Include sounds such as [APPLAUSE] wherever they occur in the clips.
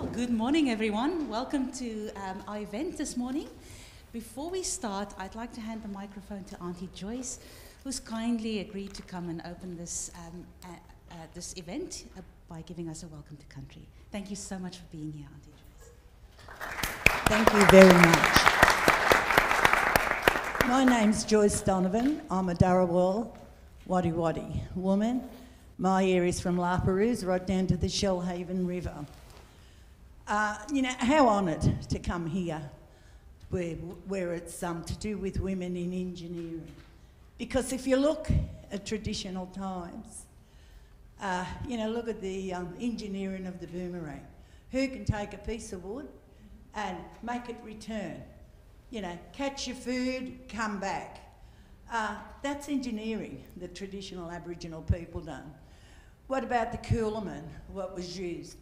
Well, good morning, everyone. Welcome to um, our event this morning. Before we start, I'd like to hand the microphone to Auntie Joyce, who's kindly agreed to come and open this, um, uh, uh, this event uh, by giving us a welcome to country. Thank you so much for being here, Auntie Joyce. Thank you very much. My name's Joyce Donovan. I'm a Dharawal Wadi Wadi woman. My area is from La Perouse right down to the Shoalhaven River. Uh, you know, how honoured to come here where, where it's um, to do with women in engineering. Because if you look at traditional times, uh, you know, look at the um, engineering of the boomerang. Who can take a piece of wood and make it return? You know, catch your food, come back. Uh, that's engineering that traditional Aboriginal people done. What about the coolamon, what was used?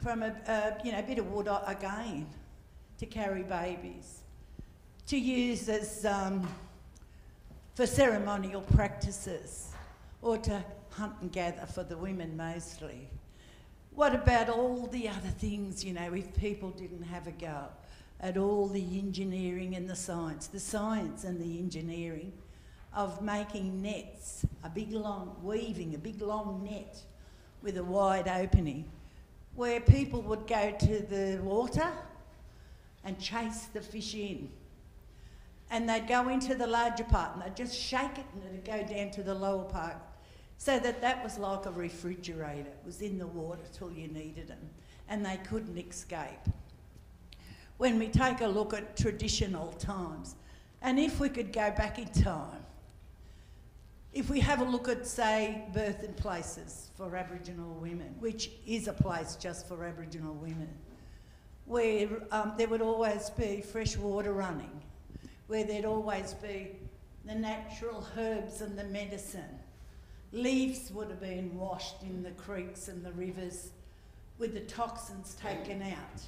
From a, a you know, bit of wood again to carry babies, to use as um, for ceremonial practices, or to hunt and gather for the women mostly. What about all the other things, you know, if people didn't have a go at all the engineering and the science, the science and the engineering of making nets, a big long, weaving a big long net with a wide opening, where people would go to the water and chase the fish in. And they'd go into the larger part and they'd just shake it and it'd go down to the lower part. So that that was like a refrigerator. It was in the water till you needed them and they couldn't escape. When we take a look at traditional times, and if we could go back in time, if we have a look at, say, birthing places for Aboriginal women, which is a place just for Aboriginal women, where um, there would always be fresh water running, where there'd always be the natural herbs and the medicine. Leaves would have been washed in the creeks and the rivers with the toxins taken out.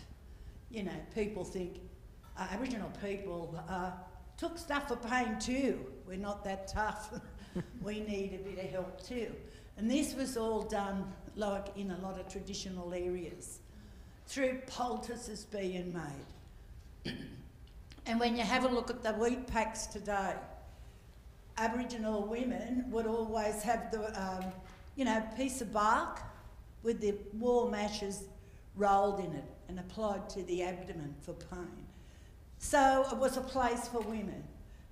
You know, people think uh, Aboriginal people uh, took stuff for pain too. We're not that tough. [LAUGHS] we need a bit of help too. And this was all done like in a lot of traditional areas through poultices being made. [CLEARS THROAT] and when you have a look at the wheat packs today, Aboriginal women would always have the, um, you know, piece of bark with the warm ashes rolled in it and applied to the abdomen for pain. So it was a place for women.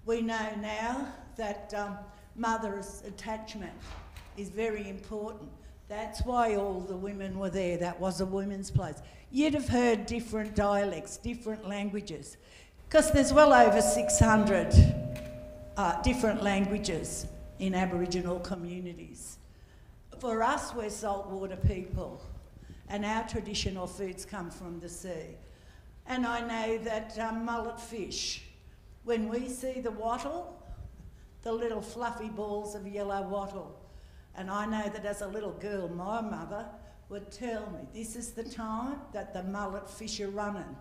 We know now that um, mother's attachment is very important. That's why all the women were there. That was a women's place. You'd have heard different dialects, different languages, because there's well over 600 uh, different languages in Aboriginal communities. For us, we're saltwater people, and our traditional foods come from the sea. And I know that um, mullet fish, when we see the wattle, the little fluffy balls of yellow wattle, and I know that as a little girl, my mother would tell me this is the time that the mullet fish are running.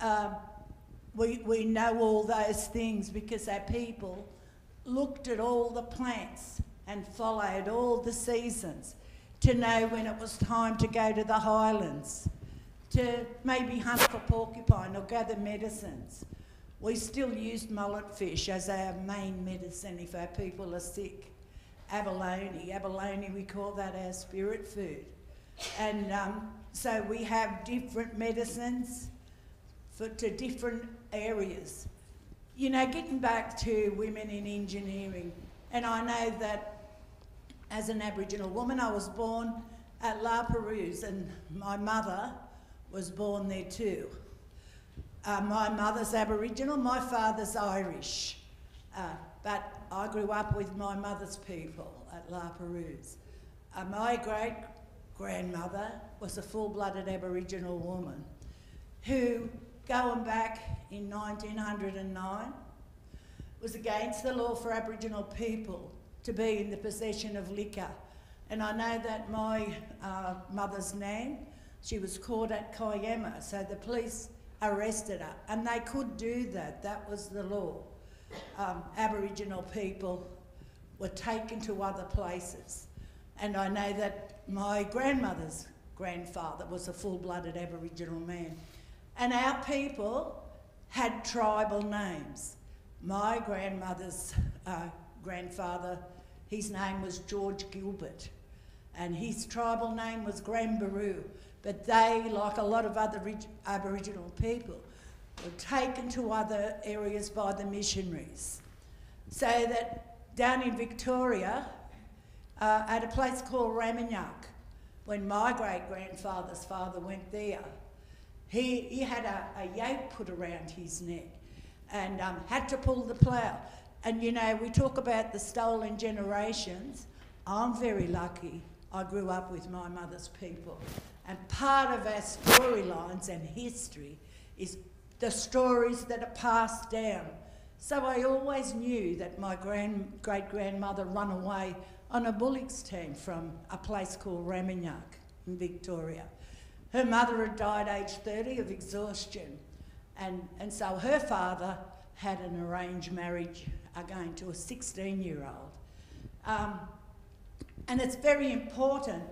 Um, we, we know all those things because our people looked at all the plants and followed all the seasons to know when it was time to go to the highlands, to maybe hunt for porcupine or gather medicines. We still use mullet fish as our main medicine if our people are sick. Abalone, abalone, we call that our spirit food. And um, so we have different medicines for, to different areas. You know, getting back to women in engineering, and I know that as an Aboriginal woman, I was born at La Perouse, and my mother was born there too. Uh, my mother's Aboriginal, my father's Irish, uh, but I grew up with my mother's people at La Perouse. Uh, my great grandmother was a full blooded Aboriginal woman who going back in 1909 was against the law for Aboriginal people to be in the possession of liquor. And I know that my uh, mother's name, she was caught at Kiama, so the police arrested her, and they could do that, that was the law. Um, Aboriginal people were taken to other places. And I know that my grandmother's grandfather was a full blooded Aboriginal man. And our people had tribal names. My grandmother's uh, grandfather, his name was George Gilbert, and his tribal name was Grambaroo. But they, like a lot of other Aboriginal people, were taken to other areas by the missionaries. So that down in Victoria, uh, at a place called Ramahyuck, when my great grandfather's father went there, he, he had a, a yoke put around his neck and um, had to pull the plough. And you know, we talk about the stolen generations. I'm very lucky. I grew up with my mother's people. And part of our storylines and history is the stories that are passed down. So I always knew that my grand, great grandmother run away on a bullocks team from a place called Ramahyuck in Victoria. Her mother had died aged 30 of exhaustion, and, and so her father had an arranged marriage again to a 16 year old. Um, and it's very important,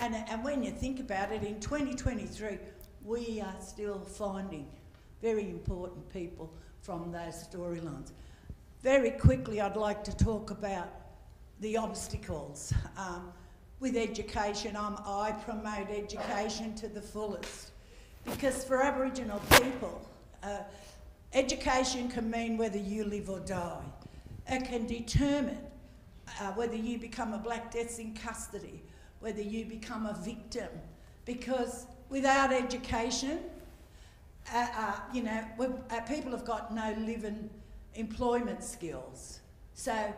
and, and when you think about it, in 2023, we are still finding very important people from those storylines. Very quickly, I'd like to talk about the obstacles. Um, with education, um, I promote education to the fullest because for Aboriginal people, uh, education can mean whether you live or die. It can determine uh, whether you become a black death in custody, whether you become a victim, because without education, uh, uh you know, uh, people have got no living employment skills. So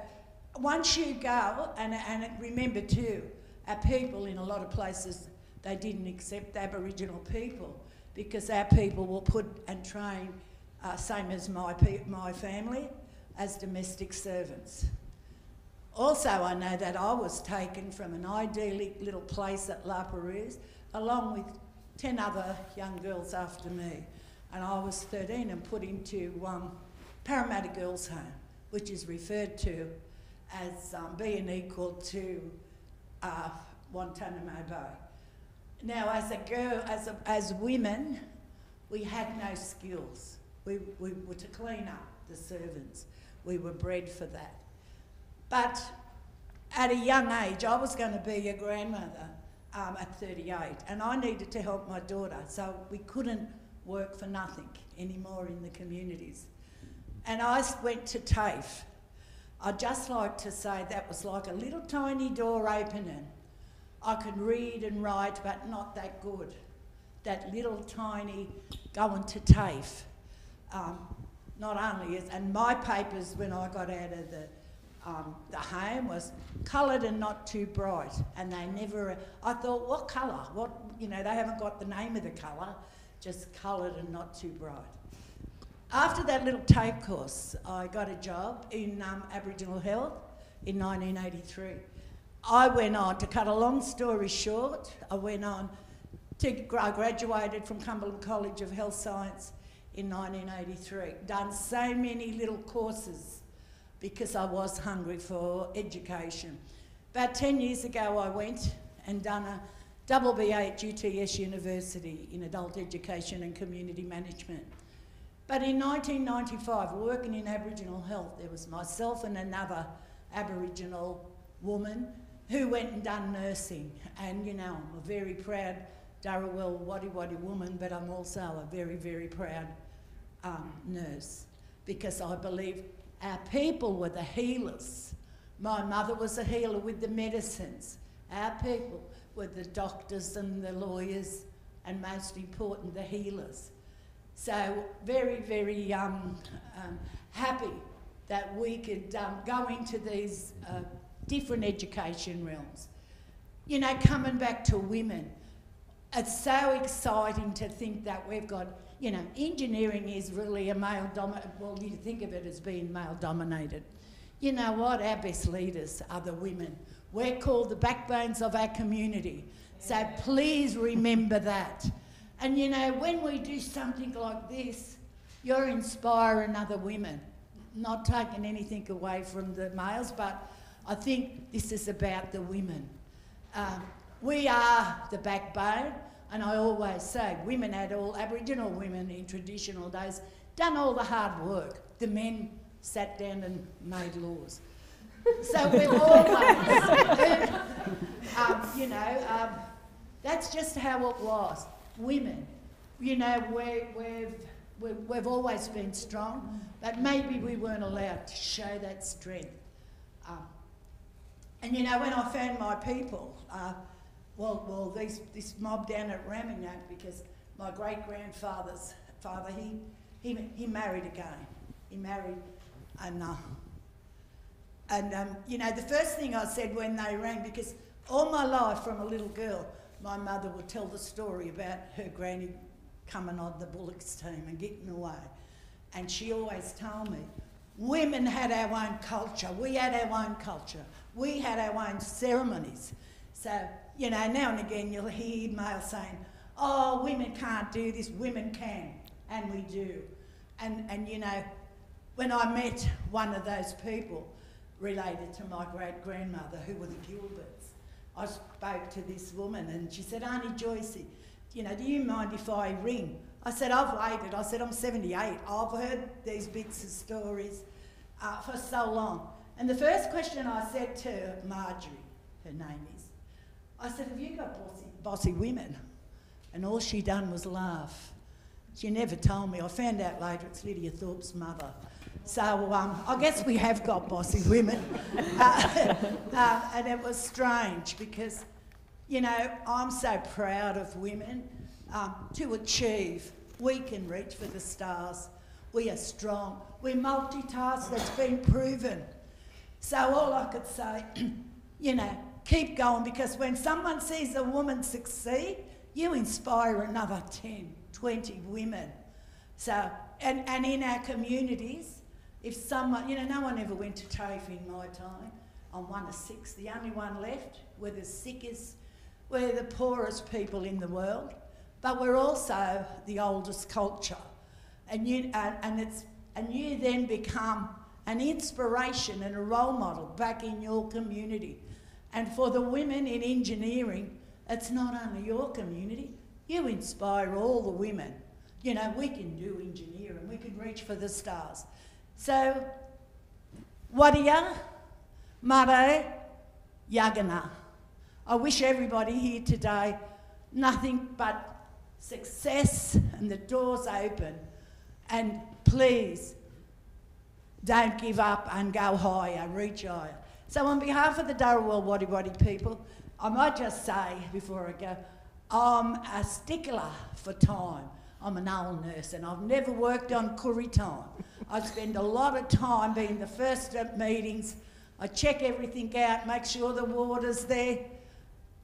once you go, and, and remember too, our people in a lot of places, they didn't accept Aboriginal people because our people were put and trained, uh, same as my, my family, as domestic servants. Also, I know that I was taken from an idyllic little place at La Perouse, along with 10 other young girls after me. And I was 13 and put into um, Parramatta Girls' Home, which is referred to as um, being equal to uh, Guantanamo Bay. Now, as a girl, as, a, as women, we had no skills. We, we were to clean up the servants. We were bred for that. But at a young age, I was going to be a grandmother um, at 38, and I needed to help my daughter, so we couldn't work for nothing anymore in the communities. And I went to TAFE, I'd just like to say that was like a little tiny door opening. I could read and write, but not that good. That little tiny going to TAFE. Um, not only is, and my papers when I got out of the um, the home was coloured and not too bright, and they never. I thought, what colour? What you know? They haven't got the name of the colour, just coloured and not too bright. After that little TAFE course, I got a job in um, Aboriginal Health in 1983. I went on, to cut a long story short, I went on to, I graduated from Cumberland College of Health Science in 1983. Done so many little courses because I was hungry for education. About 10 years ago, I went and done a double BA at UTS University in adult education and community management. But in 1995, working in Aboriginal health, there was myself and another Aboriginal woman who went and done nursing. And you know, I'm a very proud Dharawal Wadi Wadi woman, but I'm also a very, very proud um, nurse because I believe our people were the healers. My mother was a healer with the medicines. Our people were the doctors and the lawyers, and most important, the healers. So very, very um, um, happy that we could um, go into these uh, different education realms. You know, coming back to women, it's so exciting to think that we've got, you know, engineering is really a male dominated, well, you think of it as being male dominated. You know what? Our best leaders are the women. We're called the backbones of our community. So please remember that. And you know, when we do something like this, you're inspiring other women. Not taking anything away from the males, but I think this is about the women. Um, we are the backbone, and I always say women had all, Aboriginal women in traditional days, done all the hard work. The men sat down and made laws. So [LAUGHS] we've always, um, you know, um, that's just how it was. Women, you know, we, we've, we've, we've always been strong, but maybe we weren't allowed to show that strength. Um, and you know, when I found my people, uh, well, well, these, this mob down at Ramahyuck, because my great grandfather's father, he, he, he married again. He married, and and um, you know, the first thing I said when they rang, because all my life from a little girl, my mother would tell the story about her granny coming on the Bullocks team and getting away. And she always told me, women had our own culture, we had our own culture, we had our own ceremonies. So, you know, now and again you'll hear males saying, oh, women can't do this, women can, and we do. And, and you know, when I met one of those people, related to my great grandmother, who were the Gilberts. I spoke to this woman and she said, Auntie Joycey, you know, do you mind if I ring? I said, I've waited. I said, I'm 78. I've heard these bits of stories uh, for so long. And the first question I said to Marjorie, her name is, I said, Have you got bossy, bossy women? And all she done was laugh. She never told me. I found out later it's Lydia Thorpe's mother. So um, I guess we have got bossy women. [LAUGHS] Uh, uh, and it was strange because, you know, I'm so proud of women um, to achieve. We can reach for the stars. We are strong. We multitask, that's been proven. So all I could say, [CLEARS THROAT] you know, keep going because when someone sees a woman succeed, you inspire another 10, 20 women. So, and, and in our communities, if someone, you know, no one ever went to TAFE in my time. I'm one of six. The only one left. We're the sickest, we're the poorest people in the world, but we're also the oldest culture. And you, and it's, and you then become an inspiration and a role model back in your community. And for the women in engineering, it's not only your community, you inspire all the women. You know, we can do engineering, we can reach for the stars. So, Wadia, Mare, Yagana. I wish everybody here today nothing but success and the doors open. And please don't give up and go higher, reach higher. So, on behalf of the Dharawal Wadi Wadi people, I might just say before I go, I'm a stickler for time. I'm an old nurse and I've never worked on Koori time. I spend a lot of time being the first at meetings. I check everything out, make sure the water's there.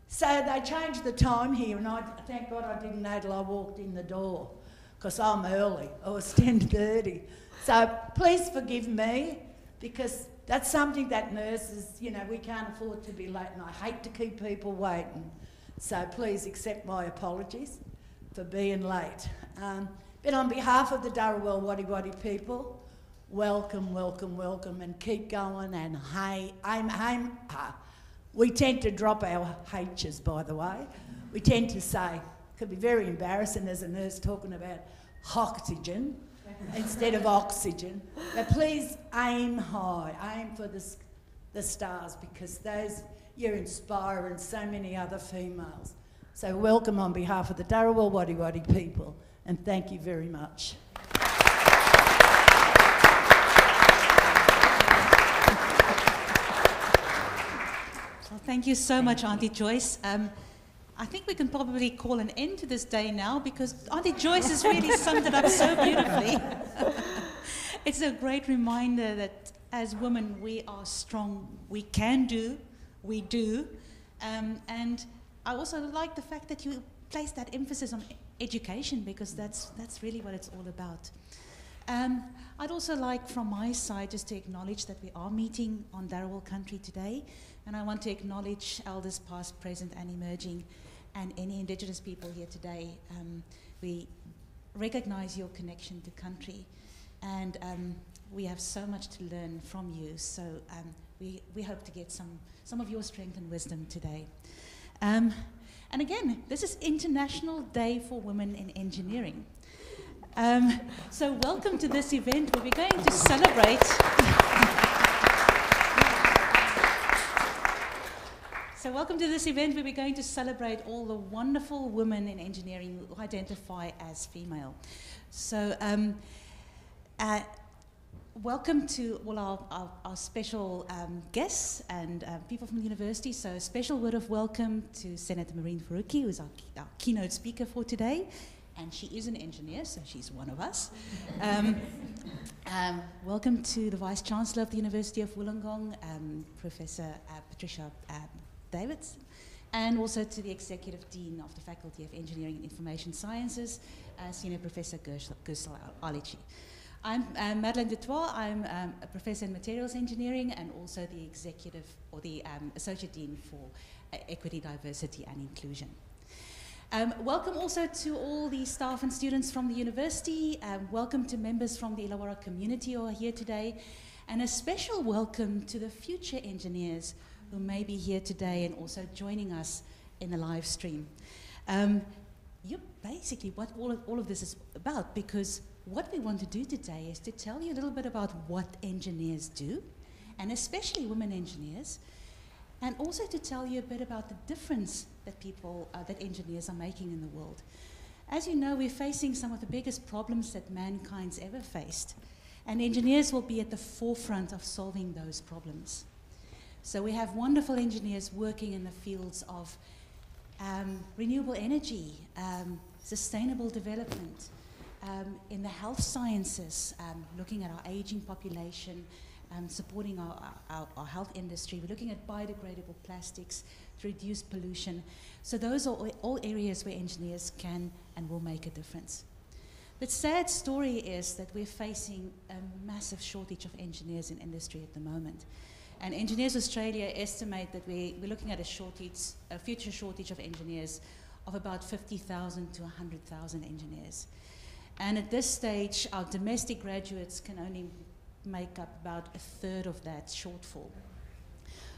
So they changed the time here, and I thank God I didn't know till I walked in the door, because I'm early. I was [LAUGHS] 10:30. So please forgive me, because that's something that nurses, you know, we can't afford to be late, and I hate to keep people waiting. So please accept my apologies for being late. Um, but on behalf of the Dharawal Wadi Wadi people, welcome, welcome, welcome, and keep going. And hey, I'm, I'm, uh, we tend to drop our H's, by the way. We tend to say, it could be very embarrassing as a nurse talking about oxygen instead of oxygen. But please aim high, aim for the, the stars because those you're inspiring so many other females. So welcome on behalf of the Dharawal Wadi Wadi people and thank you very much. Well, thank you so much, Auntie Joyce. Um, I think we can probably call an end to this day now because Auntie Joyce has really summed it up so beautifully. [LAUGHS] it's a great reminder that as women we are strong, we can do, we do. Um, and I also like the fact that you place that emphasis on education because that's, that's really what it's all about. Um, I'd also like from my side just to acknowledge that we are meeting on Dharawal country today and I want to acknowledge elders past, present and emerging and any Indigenous people here today. Um, we recognize your connection to country and um, we have so much to learn from you so um, we, we hope to get some, some of your strength and wisdom today. Um, and again, this is International Day for Women in Engineering. Um, so, welcome to this event where we're going to celebrate. So, welcome to this event where we're going to celebrate all the wonderful women in engineering who identify as female. So, um, uh, welcome to all our, our, our special um, guests and uh, people from the university. So, a special word of welcome to Senator Mehreen Faruqi, who's our, our keynote speaker for today and she is an engineer, so she's one of us. Um, um, welcome to the Vice Chancellor of the University of Wollongong, um, Professor uh, Patricia um, Davidson, and also to the Executive Dean of the Faculty of Engineering and Information Sciences, uh, Senior Professor Gursel Alici. I'm uh, Madeleine Dutoit. I'm um, a professor in materials engineering and also the executive or the um, associate dean for uh, equity, diversity, and inclusion. Um, welcome also to all the staff and students from the university. Um, welcome to members from the Illawarra community who are here today. And a special welcome to the future engineers who may be here today and also joining us in the live stream. Um, you basically what all of, all of this is about because what we want to do today is to tell you a little bit about what engineers do, and especially women engineers, and also to tell you a bit about the difference that people, uh, that engineers are making in the world. As you know, we're facing some of the biggest problems that mankind's ever faced, and engineers will be at the forefront of solving those problems. So we have wonderful engineers working in the fields of um, renewable energy, um, sustainable development, um, in the health sciences, um, looking at our aging population, um, supporting our, our, our, health industry. We're looking at biodegradable plastics to reduce pollution. So those are all areas where engineers can and will make a difference. The sad story is that we're facing a massive shortage of engineers in industry at the moment. And Engineers Australia estimate that we, we're looking at a shortage, a future shortage of engineers of about 50,000 to 100,000 engineers. And at this stage, our domestic graduates can only make up about a third of that shortfall.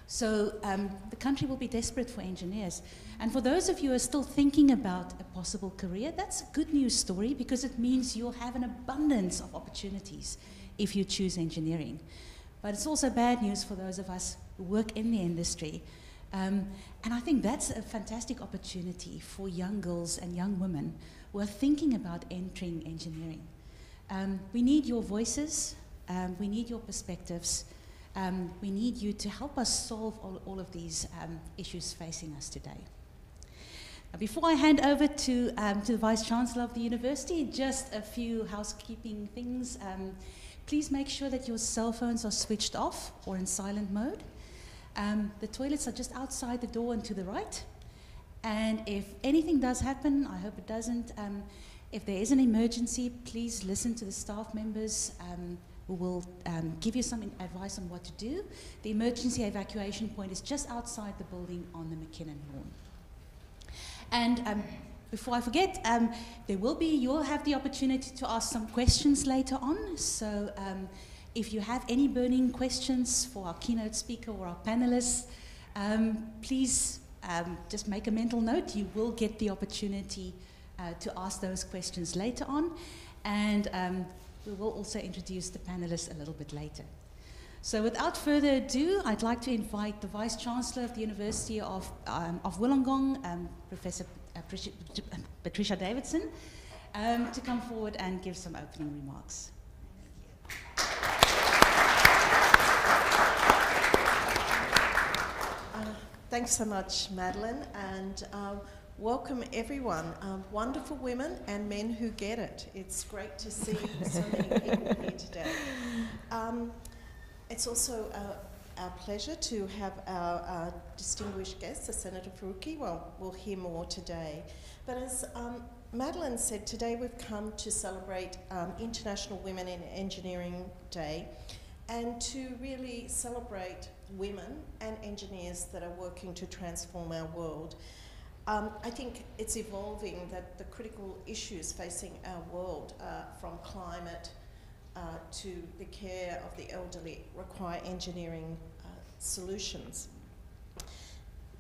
So um, the country will be desperate for engineers. And for those of you who are still thinking about a possible career, that's a good news story because it means you'll have an abundance of opportunities if you choose engineering. But it's also bad news for those of us who work in the industry. Um, and I think that's a fantastic opportunity for young girls and young women who are thinking about entering engineering. Um, we need your voices, um, we need your perspectives. Um, we need you to help us solve all, all of these um, issues facing us today. Now, before I hand over to, um, to the Vice Chancellor of the University, just a few housekeeping things. Um, please make sure that your cell phones are switched off or in silent mode. Um, the toilets are just outside the door and to the right. And if anything does happen, I hope it doesn't, if there is an emergency, please listen to the staff members um, who will um, give you some advice on what to do. The emergency evacuation point is just outside the building on the McKinnon lawn. And um, before I forget, um, there will be, you'll have the opportunity to ask some questions later on. So um, if you have any burning questions for our keynote speaker or our panelists, um, please um, just make a mental note. You will get the opportunity uh, to ask those questions later on. And um, we will also introduce the panelists a little bit later. So without further ado, I'd like to invite the Vice Chancellor of the University of, um, of Wollongong, um, Professor Patricia Davidson, um, to come forward and give some opening remarks. Uh, thanks so much, Madeleine, And uh, Welcome everyone, um, wonderful women and men who get it. It's great to see so many people here [LAUGHS] today. Um, it's also uh, our pleasure to have our, distinguished guest, the Senator Faruqi. Well, we'll hear more today. But as um, Madeleine said, today we've come to celebrate um, International Women in Engineering Day and to really celebrate women and engineers that are working to transform our world. Um, I think it's evolving that the critical issues facing our world, from climate uh, to the care of the elderly, require engineering solutions.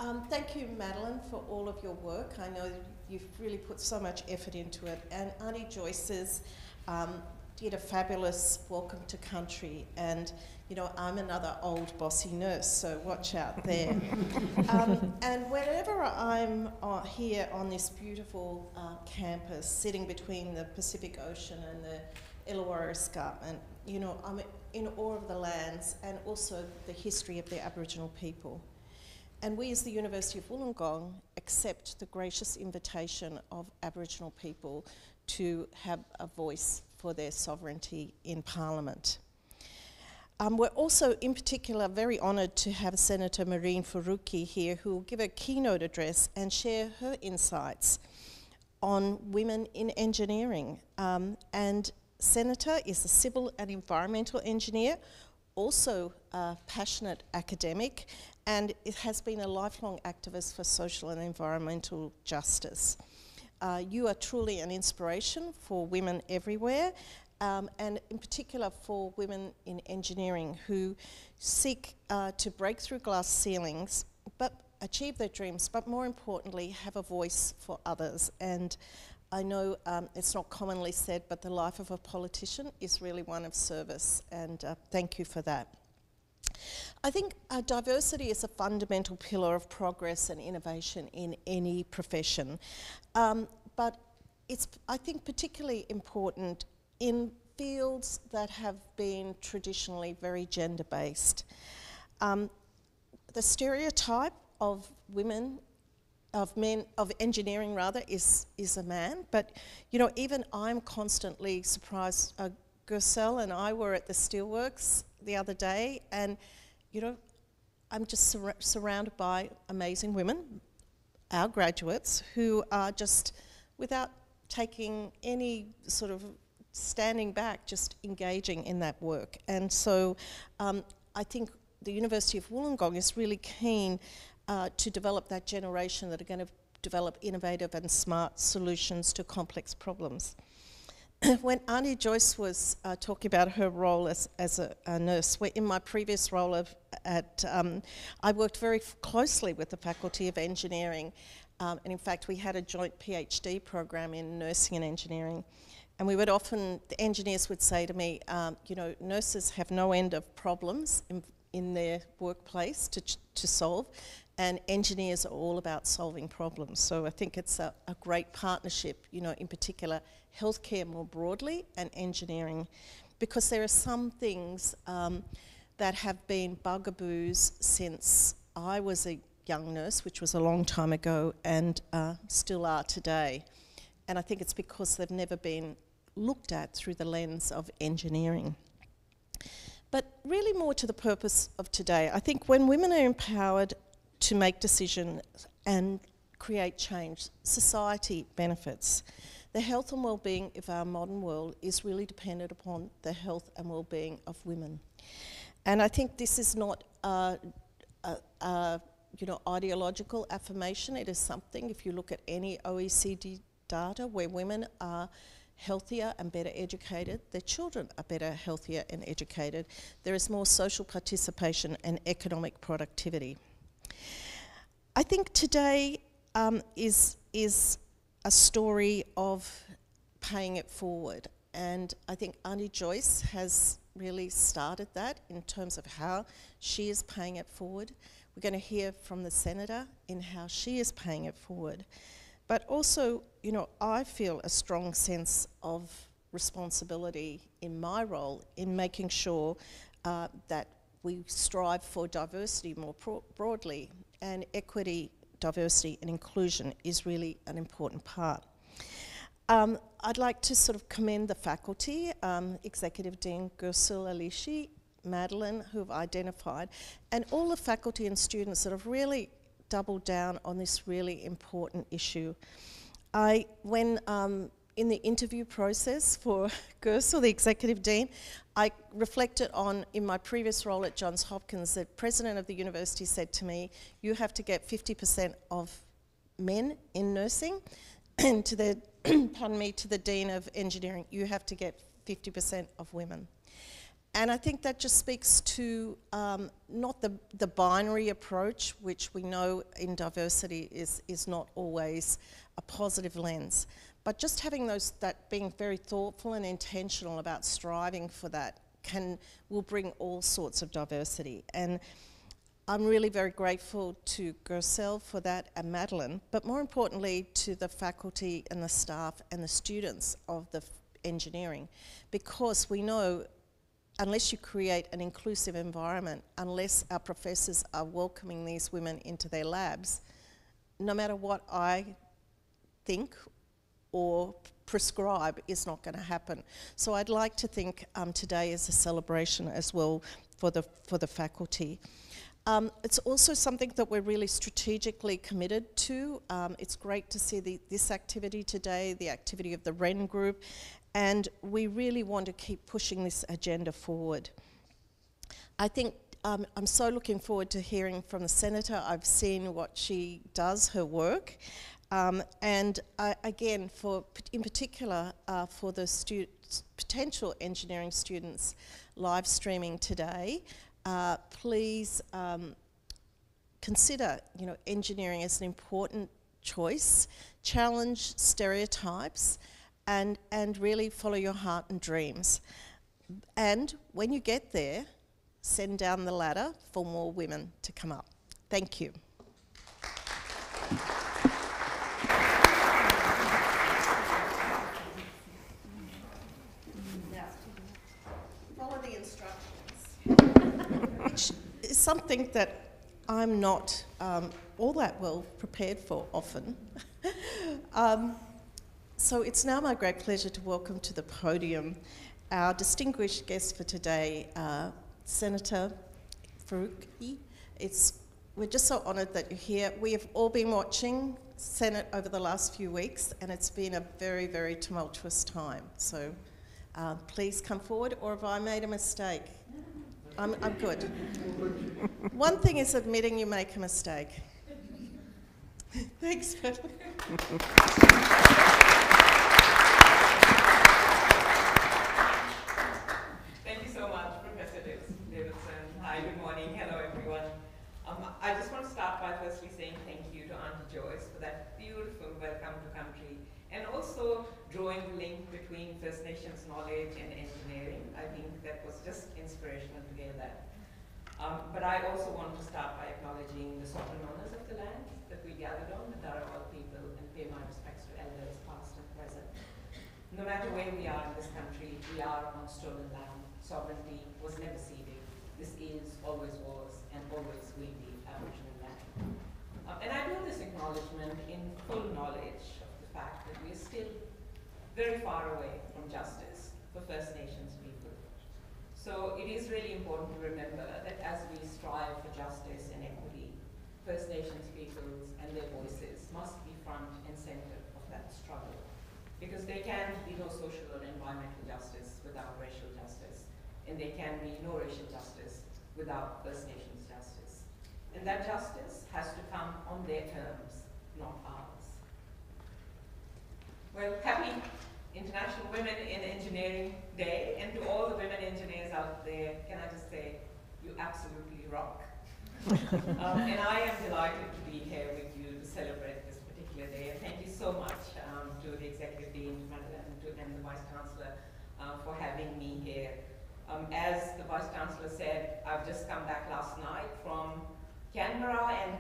Um, thank you, Madeleine, for all of your work. I know you've really put so much effort into it. And Auntie Joyce's um, did a fabulous welcome to country. And, you know, I'm another old bossy nurse, so watch out there. [LAUGHS] um, and whenever I'm uh, here on this beautiful uh, campus, sitting between the Pacific Ocean and the Illawarra Escarpment, you know, I'm in awe of the lands and also the history of the Aboriginal people. And we, as the University of Wollongong, accept the gracious invitation of Aboriginal people to have a voice for their sovereignty in Parliament. Um, we're also, in particular, very honoured to have Senator Mehreen Faruqi here, who will give a keynote address and share her insights on women in engineering. Um, and Senator is a civil and environmental engineer, also a passionate academic, and it has been a lifelong activist for social and environmental justice. Uh, you are truly an inspiration for women everywhere, um, and in particular for women in engineering who seek uh, to break through glass ceilings, but achieve their dreams, but more importantly, have a voice for others. And I know um, it's not commonly said, but the life of a politician is really one of service, and uh, thank you for that. I think uh, diversity is a fundamental pillar of progress and innovation in any profession, um, but it's, I think, particularly important in fields that have been traditionally very gender based. Um, the stereotype of women of men of engineering rather is is a man but you know even i'm constantly surprised uh, Gursel and i were at the steelworks the other day, and you know, I'm just sur surrounded by amazing women, our graduates, who are just without taking any sort of standing back, just engaging in that work. And so um, I think the University of Wollongong is really keen uh, to develop that generation that are going to develop innovative and smart solutions to complex problems. [CLEARS THROAT] when Auntie Joyce was uh, talking about her role as, as a, a nurse, in my previous role of, at, um, I worked very closely with the Faculty of Engineering, um, and in fact, we had a joint PhD program in nursing and engineering. And we would often, the engineers would say to me, um, you know, nurses have no end of problems in, in their workplace to, to solve, and engineers are all about solving problems. So I think it's a, a great partnership, you know, in particular healthcare more broadly and engineering, because there are some things um, that have been bugaboos since I was a young nurse, which was a long time ago, and uh, still are today. And I think it's because they've never been looked at through the lens of engineering. But really, more to the purpose of today, I think when women are empowered to make decisions and create change, society benefits. The health and well-being of our modern world is really dependent upon the health and well-being of women. And I think this is not a, a, a you know, ideological affirmation. It is something, if you look at any OECD data where women are healthier and better educated, their children are better, healthier and educated. There is more social participation and economic productivity. I think today um, is, is a story of paying it forward. And I think Auntie Joyce has really started that in terms of how she is paying it forward. We're going to hear from the Senator in how she is paying it forward. But also, you know, I feel a strong sense of responsibility in my role in making sure uh, that we strive for diversity more broadly and equity diversity and inclusion is really an important part. Um, I'd like to sort of commend the faculty, um, Executive Dean Gursel Alici, Madeleine, who have identified, and all the faculty and students that have really doubled down on this really important issue. I, when um, in the interview process for [LAUGHS] Gursel, the Executive Dean, I reflected on, in my previous role at Johns Hopkins, the president of the university said to me, you have to get 50% of men in nursing, [CLEARS THROAT] and to the, [CLEARS THROAT] pardon me, to the dean of engineering, you have to get 50% of women. and I think that just speaks to um, not the, the binary approach, which we know in diversity is, is not always a positive lens, but just having those, that being very thoughtful and intentional about striving for that can, will bring all sorts of diversity. And I'm really very grateful to Gursel for that and Madeleine, but more importantly to the faculty and the staff and the students of the engineering, because we know unless you create an inclusive environment, unless our professors are welcoming these women into their labs, no matter what I think or prescribe is not going to happen. So I'd like to think um, today is a celebration as well for the, for the faculty. Um, it's also something that we're really strategically committed to. Um, it's great to see the, this activity today, the activity of the REN group, and we really want to keep pushing this agenda forward. I think um, I'm so looking forward to hearing from the Senator. I've seen what she does, her work. Um, and uh, again, for in particular, uh, for the potential engineering students live streaming today, uh, please um, consider you know, engineering as an important choice, challenge stereotypes, and, and really follow your heart and dreams. And when you get there, send down the ladder for more women to come up. Thank you. Follow the instructions, which is something that I'm not um, all that well prepared for often. [LAUGHS] um, so it's now my great pleasure to welcome to the podium our distinguished guest for today, uh, Senator Faruqi. It's, we're just so honoured that you're here. We have all been watching Senate over the last few weeks, and it's been a very, very tumultuous time. So uh, please come forward, or have I made a mistake? I'm, I'm good. One thing is admitting you make a mistake. [LAUGHS] Thanks, just want to start by firstly saying thank you to Auntie Joyce for that beautiful welcome to country and drawing link between First Nations knowledge and engineering. I think that was just inspirational to hear that. Um, but I also want to start by acknowledging the sovereign owners of the land that we gathered on, the Dharawal people, and pay my respects to elders past and present. No matter where we are in this country, we are on stolen land. Sovereignty was never ceded. This is, always was, and always will be Aboriginal land. Um, and I do this acknowledgement in full knowledge of the fact that we are still very far away from justice for First Nations people. So it is really important to remember that as we strive for justice and equity, First Nations peoples and their voices must be front and center of that struggle. Because there can be no social or environmental justice without racial justice, and there can be no racial justice without First Nations justice. and that justice has to come on their terms, not ours. Well, happy International Women in Engineering Day, and to all the women engineers out there, can I just say, you absolutely rock. [LAUGHS] um, and I am delighted to be here with you to celebrate this particular day. And thank you so much um, to the Executive Dean, and, to, and the Vice Chancellor uh, for having me here. Um, as the Vice Chancellor said, I've just come back last night from Canberra, and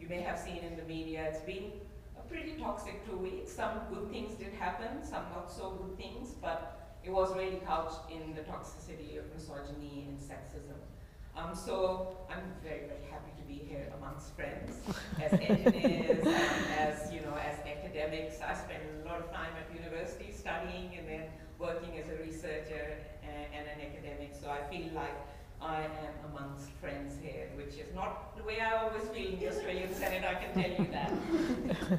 you may have seen in the media, it's been pretty toxic two weeks. Some good things did happen, some not so good things, but it was really couched in the toxicity of misogyny and sexism. Um, so I'm very, very happy to be here amongst friends, as [LAUGHS] engineers, as you know, as academics. I spent a lot of time at university studying and then working as a researcher and, and an academic. So I feel like I am amongst friends here, which is not the way I always feel in the Australian Senate, I can tell you that. [LAUGHS]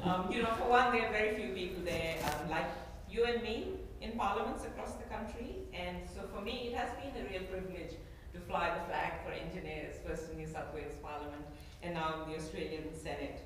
Um, you know, for one, there are very few people there um, like you and me in parliaments across the country, and so for me, it has been a real privilege to fly the flag for engineers, first in New South Wales Parliament, and now in the Australian Senate.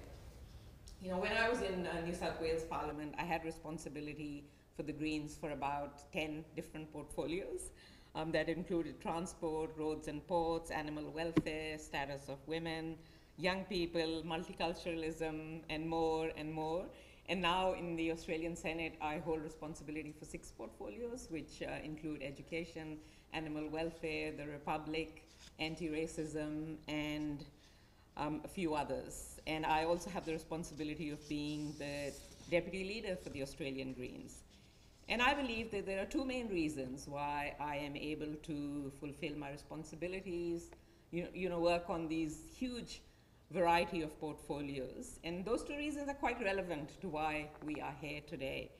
You know, when I was in uh, New South Wales Parliament, I had responsibility for the Greens for about 10 different portfolios. Um, that included transport, roads and ports, animal welfare, status of women, young people, multiculturalism, and more and more. And now in the Australian Senate, I hold responsibility for six portfolios, which uh, include education, animal welfare, the Republic, anti racism, and um, a few others. And I also have the responsibility of being the deputy leader for the Australian Greens. And I believe that there are two main reasons why I am able to fulfill my responsibilities, you you know work on these huge variety of portfolios. And those two reasons are quite relevant to why we are here today.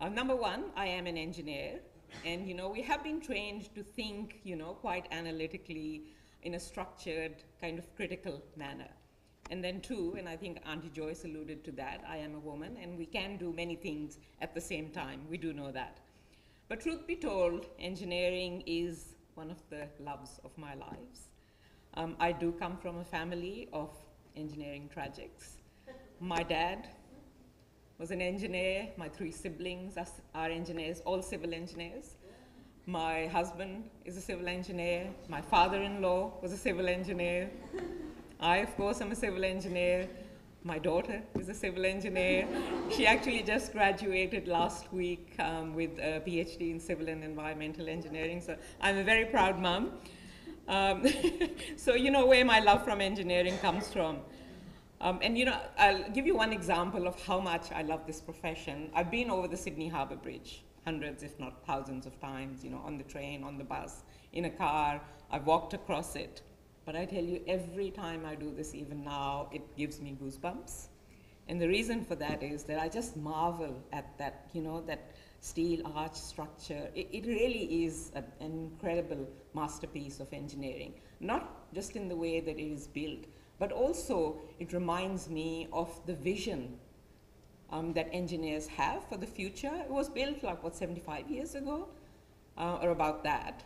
Uh, number one, I am an engineer, and you know we have been trained to think, you know, quite analytically in a structured, kind of critical manner. And then two, and I think Auntie Joyce alluded to that, I am a woman, and we can do many things at the same time. We do know that. But truth be told, engineering is one of the loves of my lives. Um, I do come from a family of engineering tragics. My dad was an engineer. My three siblings are, are engineers, all civil engineers. My husband is a civil engineer. My father in law was a civil engineer. I, of course, am a civil engineer. My daughter is a civil engineer. She actually just graduated last week um, with a PhD in civil and environmental engineering. So I'm a very proud mom. Um, [LAUGHS] so you know where my love from engineering comes from. Um, and you know, I'll give you one example of how much I love this profession. I've been over the Sydney Harbour Bridge hundreds, if not thousands of times, you know, on the train, on the bus, in a car. I've walked across it. But I tell you, every time I do this, even now, it gives me goosebumps. And the reason for that is that I just marvel at that, you know, that steel arch structure. It, it really is a, an incredible masterpiece of engineering, not just in the way that it is built, but also it reminds me of the vision um, that engineers have for the future. It was built like, what, 75 years ago, uh, or about that.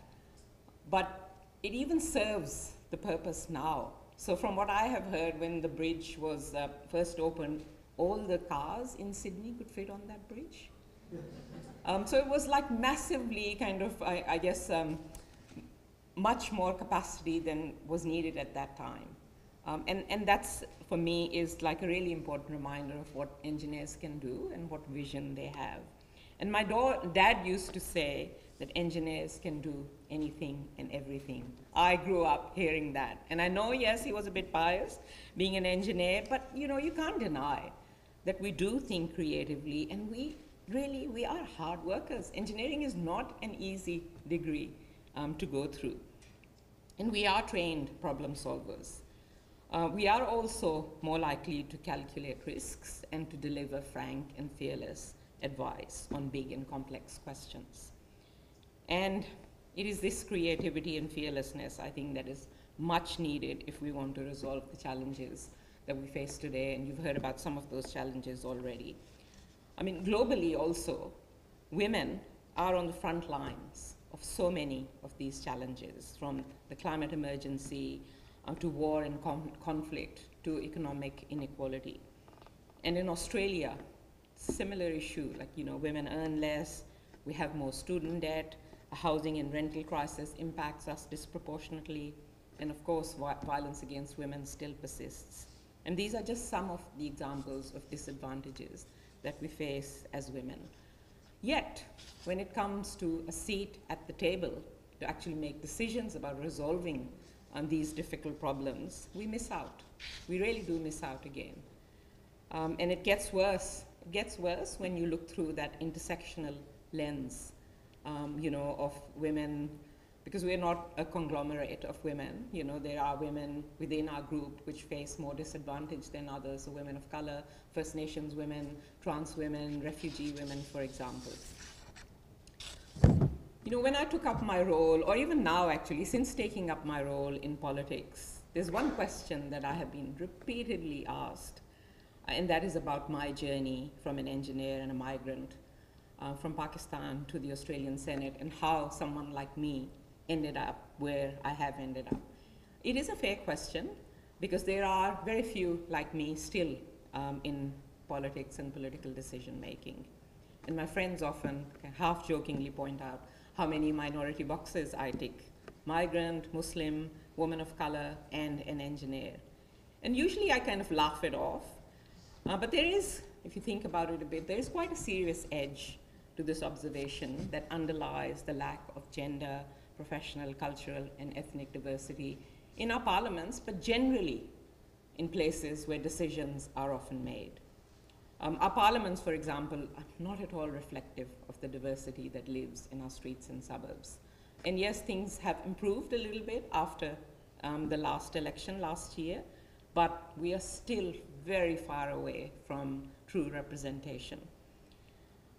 But it even serves the purpose now. So, from what I have heard, when the bridge was uh, first opened, all the cars in Sydney could fit on that bridge. [LAUGHS] Um, so, it was like massively kind of, I, I guess, um, much more capacity than was needed at that time. Um, and, and that's, for me, is like a really important reminder of what engineers can do and what vision they have. And my dad used to say that engineers can do anything and everything. I grew up hearing that. And I know, yes, he was a bit biased being an engineer, but you know, you can't deny that we do think creatively and we really, we are hard workers. Engineering is not an easy degree um, to go through. And we are trained problem solvers. Uh, we are also more likely to calculate risks and to deliver frank and fearless advice on big and complex questions. And it is this creativity and fearlessness, I think, that is much needed if we want to resolve the challenges that we face today. And you've heard about some of those challenges already. I mean, globally also, women are on the front lines of so many of these challenges, from the climate emergency uh, to war and conflict, to economic inequality. And in Australia, similar issue, like, you know, women earn less, we have more student debt, housing and rental crisis impacts us disproportionately, and of course, violence against women still persists. And these are just some of the examples of disadvantages that we face as women. Yet, when it comes to a seat at the table to actually make decisions about resolving on these difficult problems, we miss out. We really do miss out again. Um, and it gets worse. It gets worse when you look through that intersectional lens, um, you know, of women, because we're not a conglomerate of women. You know, there are women within our group which face more disadvantage than others, so women of color, First Nations women, trans women, refugee women, for example. You know, when I took up my role, or even now actually, since taking up my role in politics, there's one question that I have been repeatedly asked, and that is about my journey from an engineer and a migrant uh, from Pakistan to the Australian Senate and how someone like me ended up where I have ended up. It is a fair question because there are very few like me still um, in politics and political decision making. And my friends often half jokingly point out how many minority boxes I tick migrant, Muslim, woman of color, and an engineer. And usually I kind of laugh it off. Uh, but there is, if you think about it a bit, there is quite a serious edge to this observation that underlies the lack of gender, professional, cultural, and ethnic diversity in our parliaments, but generally in places where decisions are often made. Um, our parliaments, for example, are not at all reflective of the diversity that lives in our streets and suburbs. And yes, things have improved a little bit after um, the last election last year, but we are still very far away from true representation.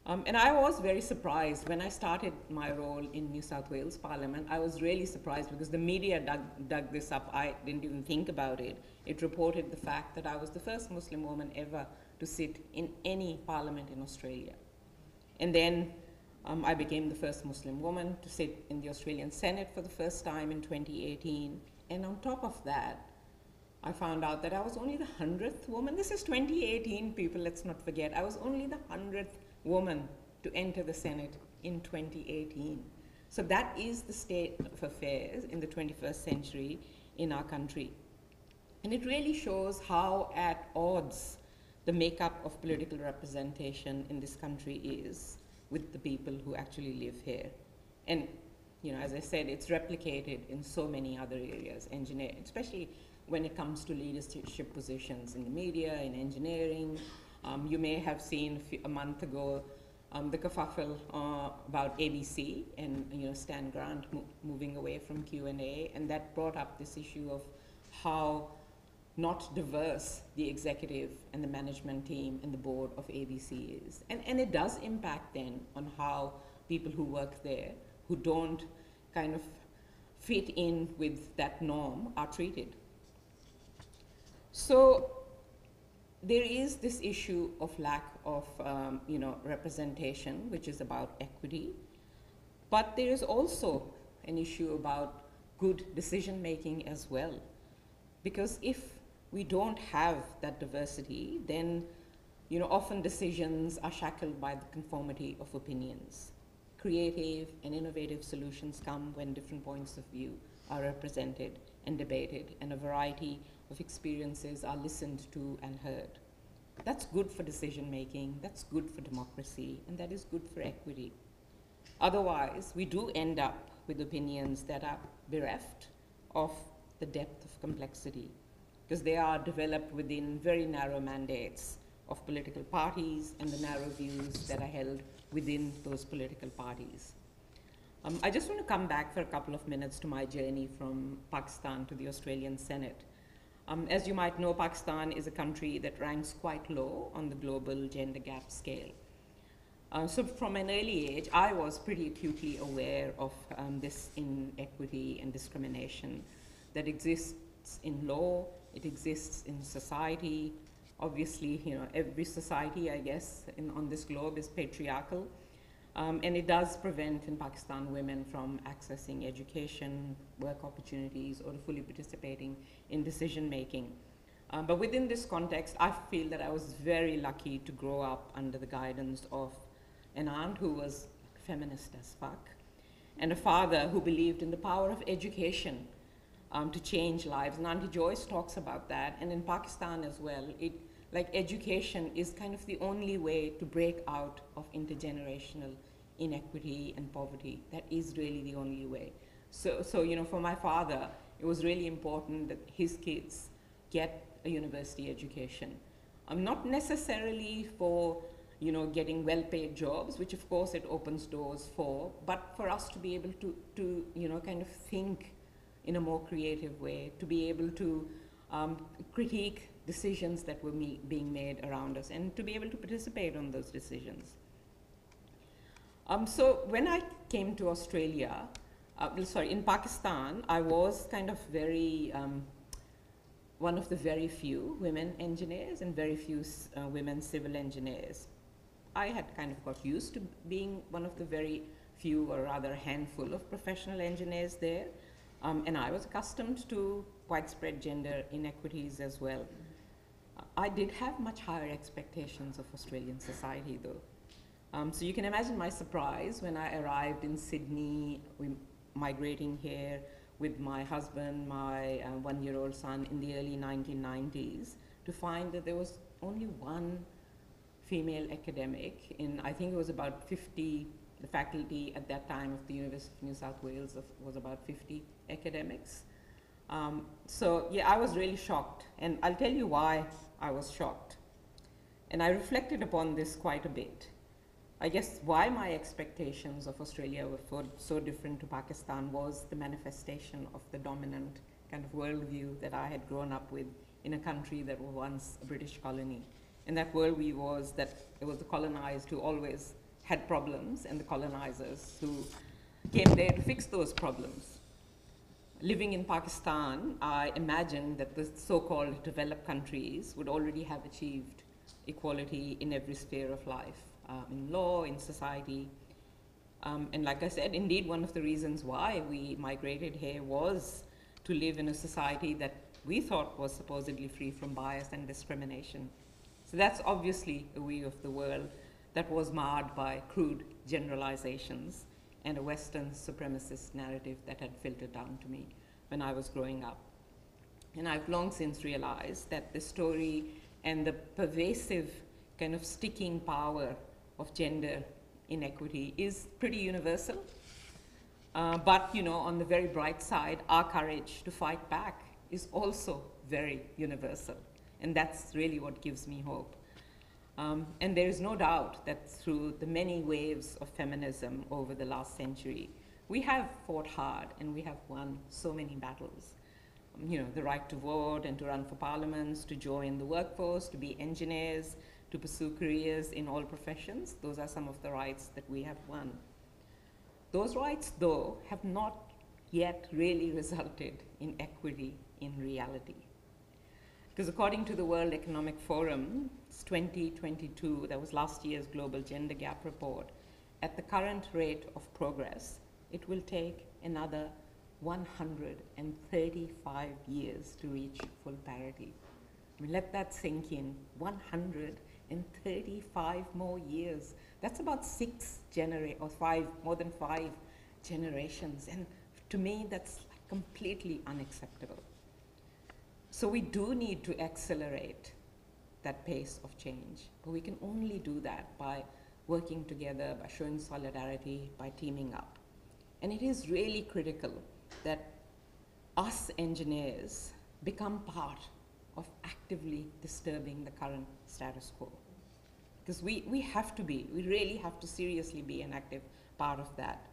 Um, and I was very surprised when I started my role in New South Wales Parliament. I was really surprised because the media dug, dug this up. I didn't even think about it. It reported the fact that I was the first Muslim woman ever to sit in any parliament in Australia. And then um, I became the first Muslim woman to sit in the Australian Senate for the first time in 2018. And on top of that, I found out that I was only the 100th woman. This is 2018, people, let's not forget. I was only the 100th woman to enter the Senate in 2018. So that is the state of affairs in the 21st century in our country. And it really shows how at odds the makeup of political representation in this country is with the people who actually live here. And you know, as I said, it's replicated in so many other areas, engineering, especially when it comes to leadership positions in the media, in engineering, um, you may have seen a, few, a month ago um, the kerfuffle uh, about ABC and you know Stan Grant mo moving away from Q&A, and that brought up this issue of how not diverse the executive and the management team and the board of ABC is. And, and it does impact then on how people who work there, who don't kind of fit in with that norm, are treated. So there is this issue of lack of um, you know, representation, which is about equity, but there is also an issue about good decision making as well. Because if we don't have that diversity, then you know, often decisions are shackled by the conformity of opinions. Creative and innovative solutions come when different points of view are represented and debated, and a variety of experiences are listened to and heard. That's good for decision making, that's good for democracy, and that is good for equity. Otherwise, we do end up with opinions that are bereft of the depth of complexity, because they are developed within very narrow mandates of political parties and the narrow views that are held within those political parties. Um, I just want to come back for a couple of minutes to my journey from Pakistan to the Australian Senate. Um, as you might know, Pakistan is a country that ranks quite low on the global gender gap scale. Uh, so from an early age, I was pretty acutely aware of um, this inequity and discrimination that exists in law, it exists in society. Obviously, you know, every society, I guess, in, on this globe is patriarchal. Um, and it does prevent in Pakistan women from accessing education, work opportunities, or fully participating in decision making. Um, but within this context, I feel that I was very lucky to grow up under the guidance of an aunt who was feminist as fuck, and a father who believed in the power of education um, to change lives. And Auntie Joyce talks about that, and in Pakistan as well. It, like education is kind of the only way to break out of intergenerational inequity and poverty. That is really the only way. So, so you know, for my father, it was really important that his kids get a university education. Um, not necessarily for you know, getting well-paid jobs, which of course it opens doors for, but for us to be able to, to you know, kind of think in a more creative way, to be able to um, critique decisions that were me being made around us and to be able to participate on those decisions. Um, so when I came to Australia, uh, sorry, in Pakistan, I was kind of very, um, one of the very few women engineers and very few uh, women civil engineers. I had kind of got used to being one of the very few or rather handful of professional engineers there. Um, and I was accustomed to widespread gender inequities as well. I did have much higher expectations of Australian society, though. Um, so you can imagine my surprise when I arrived in Sydney, migrating here with my husband, my uh, one-year-old son in the early 1990s, to find that there was only one female academic in, I think it was about 50, the faculty at that time of the University of New South Wales of, was about 50 academics. Um, so yeah, I was really shocked, and I'll tell you why I was shocked. And I reflected upon this quite a bit. I guess why my expectations of Australia were so, different to Pakistan was the manifestation of the dominant kind of worldview that I had grown up with in a country that was once a British colony. And that worldview was that it was the colonized who always had problems and the colonizers who came there to fix those problems. Living in Pakistan, I imagine that the so-called developed countries would already have achieved equality in every sphere of life, uh, in law, in society. Um, and like I said, indeed, one of the reasons why we migrated here was to live in a society that we thought was supposedly free from bias and discrimination. So that's obviously a view of the world that was marred by crude generalizations and a Western supremacist narrative that had filtered down to me when I was growing up. And I've long since realized that the story and the pervasive kind of sticking power of gender inequity is pretty universal. Uh, but, you know, on the very bright side, our courage to fight back is also very universal. And that's really what gives me hope. Um, and there is no doubt that through the many waves of feminism over the last century, we have fought hard and we have won so many battles. Um, you know, the right to vote and to run for parliaments, to join the workforce, to be engineers, to pursue careers in all professions. Those are some of the rights that we have won. Those rights, though, have not yet really resulted in equity in reality. Because according to the World Economic Forum, 2022, that was last year's Global Gender Gap Report, at the current rate of progress, it will take another 135 years to reach full parity. I mean, let that sink in. 135 more years. That's about six genera or five, more than five generations. And to me, that's completely unacceptable. So we do need to accelerate that pace of change. But we can only do that by working together, by showing solidarity, by teaming up. And it is really critical that us engineers become part of actively disturbing the current status quo. Because we, we have to be, we really have to seriously be an active part of that.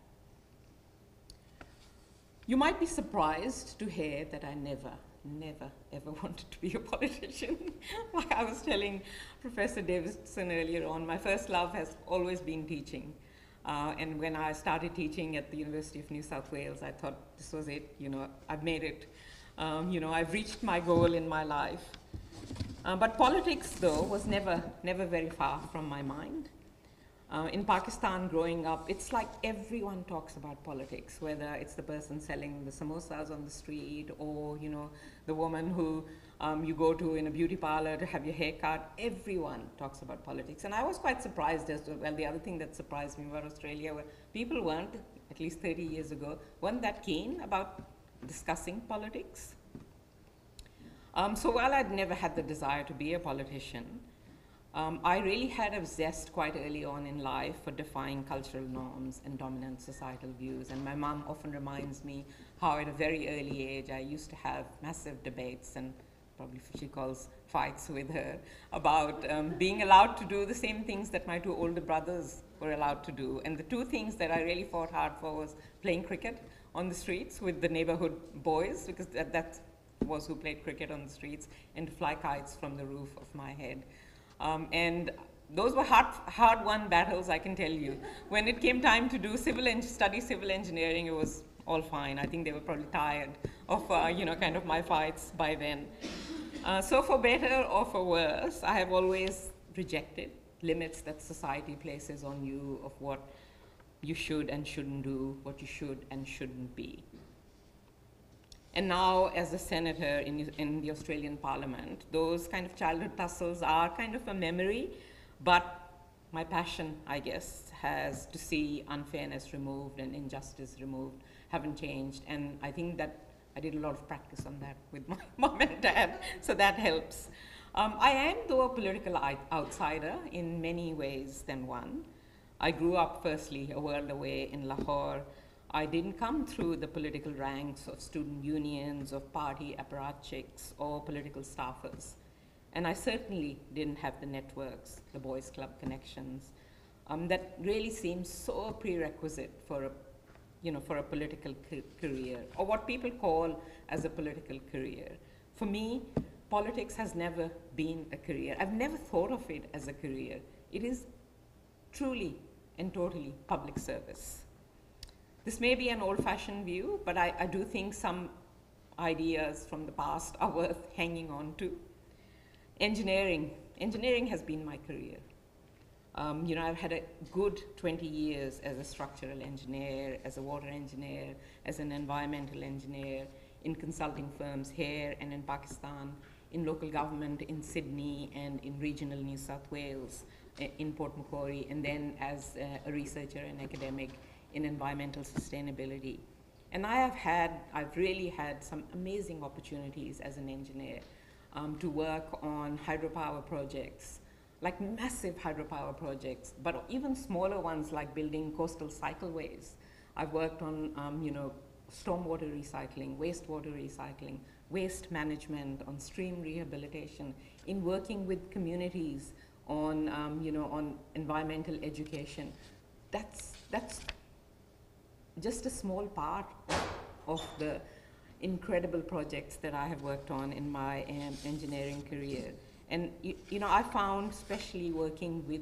You might be surprised to hear that I never never ever [LAUGHS] wanted to be a politician. [LAUGHS] like I was telling Professor Davidson earlier on, my first love has always been teaching. Uh, and when I started teaching at the University of New South Wales, I thought this was it, you know, I've made it. Um, you know, I've reached my goal in my life. Uh, but politics, though, was never, never very far from my mind. Uh, in Pakistan, growing up, it's like everyone talks about politics, whether it's the person selling the samosas on the street or, you know, the woman who um, you go to in a beauty parlor to have your hair cut. Everyone talks about politics. And I was quite surprised as well, the other thing that surprised me about Australia were people weren't, at least 30 years ago, weren't that keen about discussing politics. Um, so while I'd never had the desire to be a politician, um, I really had a zest quite early on in life for defying cultural norms and dominant societal views. And my mom often reminds me how, at a very early age, I used to have massive debates and probably she calls fights with her about um, being allowed to do the same things that my two older brothers were allowed to do. And the two things that I really fought hard for was playing cricket on the streets with the neighborhood boys, because that, that was who played cricket on the streets, and fly kites from the roof of my head. Um, and those were hard, hard won battles, I can tell you. When it came time to do civil en- study civil engineering, it was all fine. I think they were probably tired of, uh, you know, kind of my fights by then. Uh, so for better or for worse, I have always rejected limits that society places on you of what you should and shouldn't do, what you should and shouldn't be. And now, as a senator in, in the Australian Parliament, those kind of childhood tussles are kind of a memory, but my passion, I guess, has to see unfairness removed and injustice removed haven't changed. And I think that I did a lot of practice on that with my [LAUGHS] mom and dad, so that helps. Um, I am, though, a political outsider in many ways than one. I grew up, firstly, a world away in Lahore. I didn't come through the political ranks of student unions, of party apparatchiks, or political staffers. And I certainly didn't have the networks, the boys' club connections, um, that really seems so prerequisite for a, you know, for a political career, or what people call as a political career. For me, politics has never been a career. I've never thought of it as a career. It is truly and totally public service. This may be an old fashioned view, but I, I, do think some ideas from the past are worth hanging on to. Engineering. Engineering has been my career. Um, you know, I've had a good 20 years as a structural engineer, as a water engineer, as an environmental engineer in consulting firms here and in Pakistan, in local government in Sydney and in regional New South Wales, in Port Macquarie, and then as a researcher and academic in environmental sustainability. And I have had, I've really had some amazing opportunities as an engineer um, to work on hydropower projects, like massive hydropower projects, but even smaller ones like building coastal cycleways. I've worked on, um, you know, stormwater recycling, wastewater recycling, waste management, on stream rehabilitation, in working with communities on, um, you know, on environmental education. That's, that's just a small part of the incredible projects that I have worked on in my um, engineering career. And, you, you know, I found, especially working with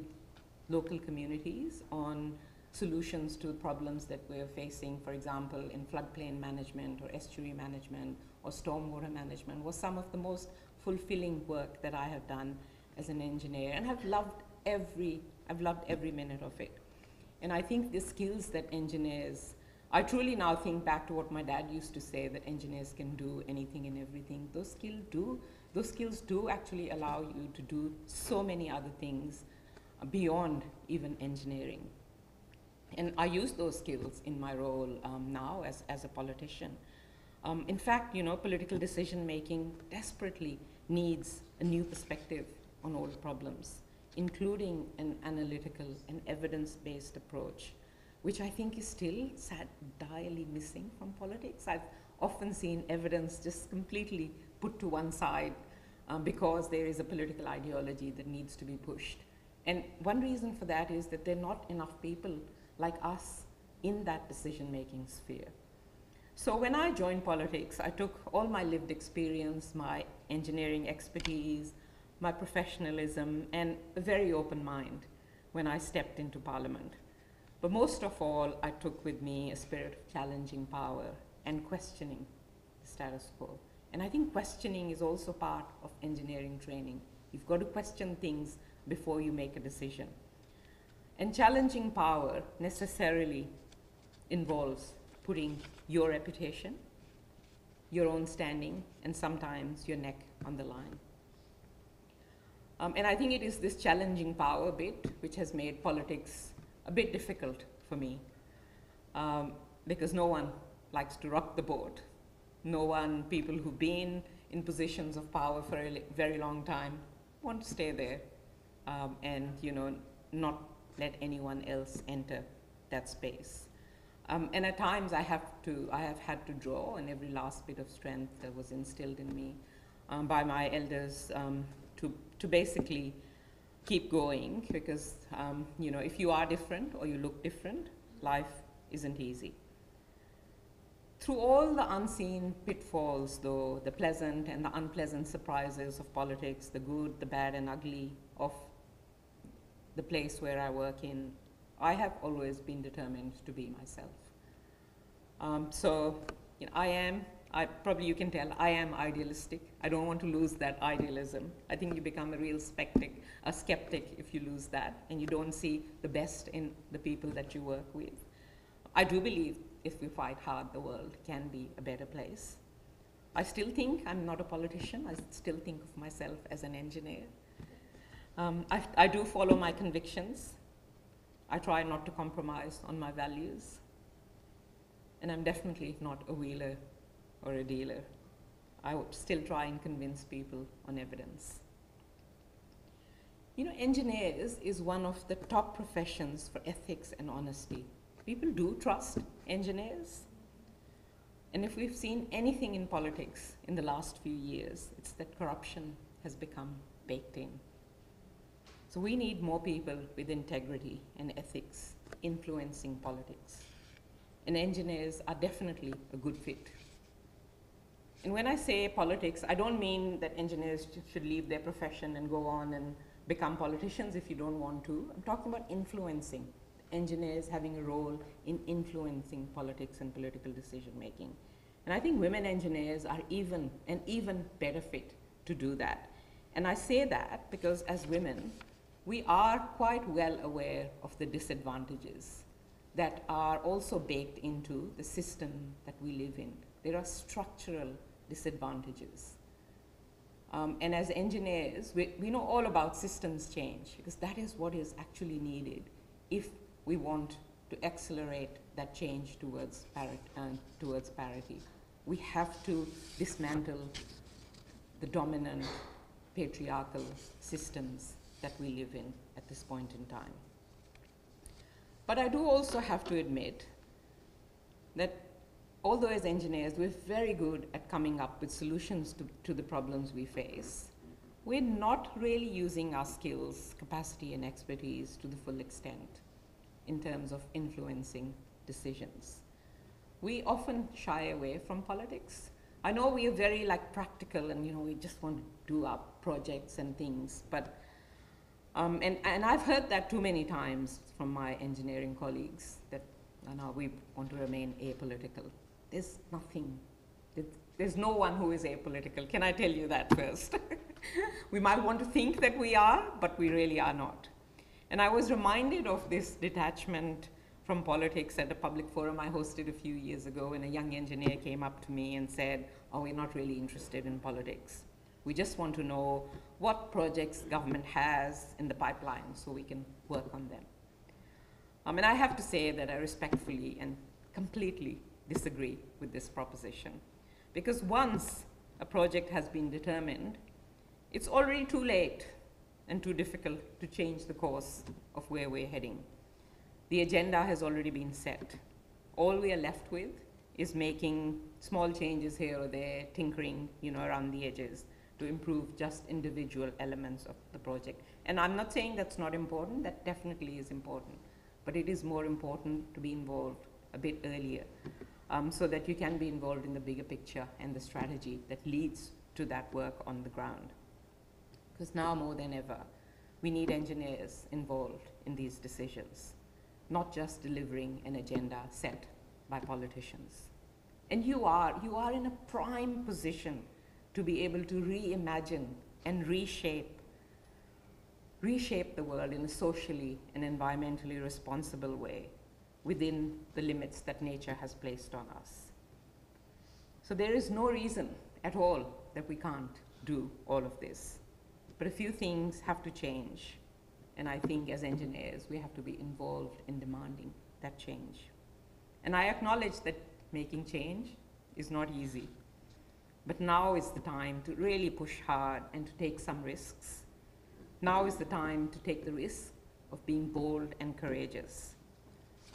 local communities on solutions to problems that we're facing, for example, in floodplain management or estuary management or stormwater management was some of the most fulfilling work that I have done as an engineer and have loved every, I've loved every minute of it. And I think the skills that engineers, I truly now think back to what my dad used to say that engineers can do anything and everything. Those skills do, those skills do actually allow you to do so many other things beyond even engineering. And I use those skills in my role um, now as, as a politician. Um, in fact, you know, political decision making desperately needs a new perspective on old problems, including an analytical and evidence-based approach, which I think is still sad, direly missing from politics. I've often seen evidence just completely put to one side um, because there is a political ideology that needs to be pushed. And one reason for that is that there are not enough people like us in that decision-making sphere. So when I joined politics, I took all my lived experience, my engineering expertise, my professionalism, and a very open mind when I stepped into parliament. But most of all, I took with me a spirit of challenging power and questioning the status quo. And I think questioning is also part of engineering training. You've got to question things before you make a decision. And challenging power necessarily involves putting your reputation, your own standing, and sometimes your neck on the line. Um, and I think it is this challenging power bit which has made politics a bit difficult for me um, because no one likes to rock the boat. No one, people who've been in positions of power for a very long time want to stay there um, and, you know, not let anyone else enter that space. Um, and at times I have to, I have had to draw on every last bit of strength that was instilled in me um, by my elders um, to, to basically keep going because, um, you know, if you are different or you look different, life isn't easy. Through all the unseen pitfalls, though, the pleasant and the unpleasant surprises of politics, the good, the bad, and ugly of the place where I work in, I have always been determined to be myself. Um, so you know, I am, I, probably you can tell, I am idealistic. I don't want to lose that idealism. I think you become a real skeptic, a skeptic if you lose that, and you don't see the best in the people that you work with. I do believe if we fight hard, the world can be a better place. I still think I'm not a politician. I still think of myself as an engineer. Um, I, I do follow my convictions. I try not to compromise on my values. And I'm definitely not a wheeler or a dealer. I would still try and convince people on evidence. You know, engineers is one of the top professions for ethics and honesty. People do trust engineers. And if we've seen anything in politics in the last few years, it's that corruption has become baked in. So we need more people with integrity and ethics influencing politics. And engineers are definitely a good fit. And when I say politics, I don't mean that engineers should leave their profession and go on and become politicians if you don't want to. I'm talking about influencing, engineers having a role in influencing politics and political decision making. And I think women engineers are even an even better fit to do that. And I say that because as women, we are quite well aware of the disadvantages that are also baked into the system that we live in. There are structural disadvantages. Um, and as engineers, we, we know all about systems change because that is what is actually needed if we want to accelerate that change towards, uh, towards parity. We have to dismantle the dominant patriarchal systems that we live in at this point in time. But I do also have to admit that although as engineers we're very good at coming up with solutions to, to the problems we face, we're not really using our skills, capacity, and expertise to the full extent in terms of influencing decisions. We often shy away from politics. I know we are very like practical and you know we just want to do our projects and things, but um, and, and I've heard that too many times from my engineering colleagues that no, we want to remain apolitical. There's nothing, there's no one who is apolitical. Can I tell you that first? [LAUGHS] we might want to think that we are, but we really are not. And I was reminded of this detachment from politics at a public forum I hosted a few years ago when a young engineer came up to me and said, oh, we're not really interested in politics. We just want to know what projects government has in the pipeline so we can work on them. Um, and I have to say that I respectfully and completely disagree with this proposition. Because once a project has been determined, it's already too late and too difficult to change the course of where we're heading. The agenda has already been set. All we are left with is making small changes here or there, tinkering, you know, around the edges to improve just individual elements of the project. And I'm not saying that's not important, that definitely is important. But it is more important to be involved a bit earlier um, so that you can be involved in the bigger picture and the strategy that leads to that work on the ground. Because now more than ever, we need engineers involved in these decisions, not just delivering an agenda set by politicians. And you are, you are in a prime position to be able to reimagine and reshape, reshape the world in a socially and environmentally responsible way within the limits that nature has placed on us. So there is no reason at all that we can't do all of this. But a few things have to change. And I think as engineers, we have to be involved in demanding that change. And I acknowledge that making change is not easy. But now is the time to really push hard and to take some risks. Now is the time to take the risk of being bold and courageous.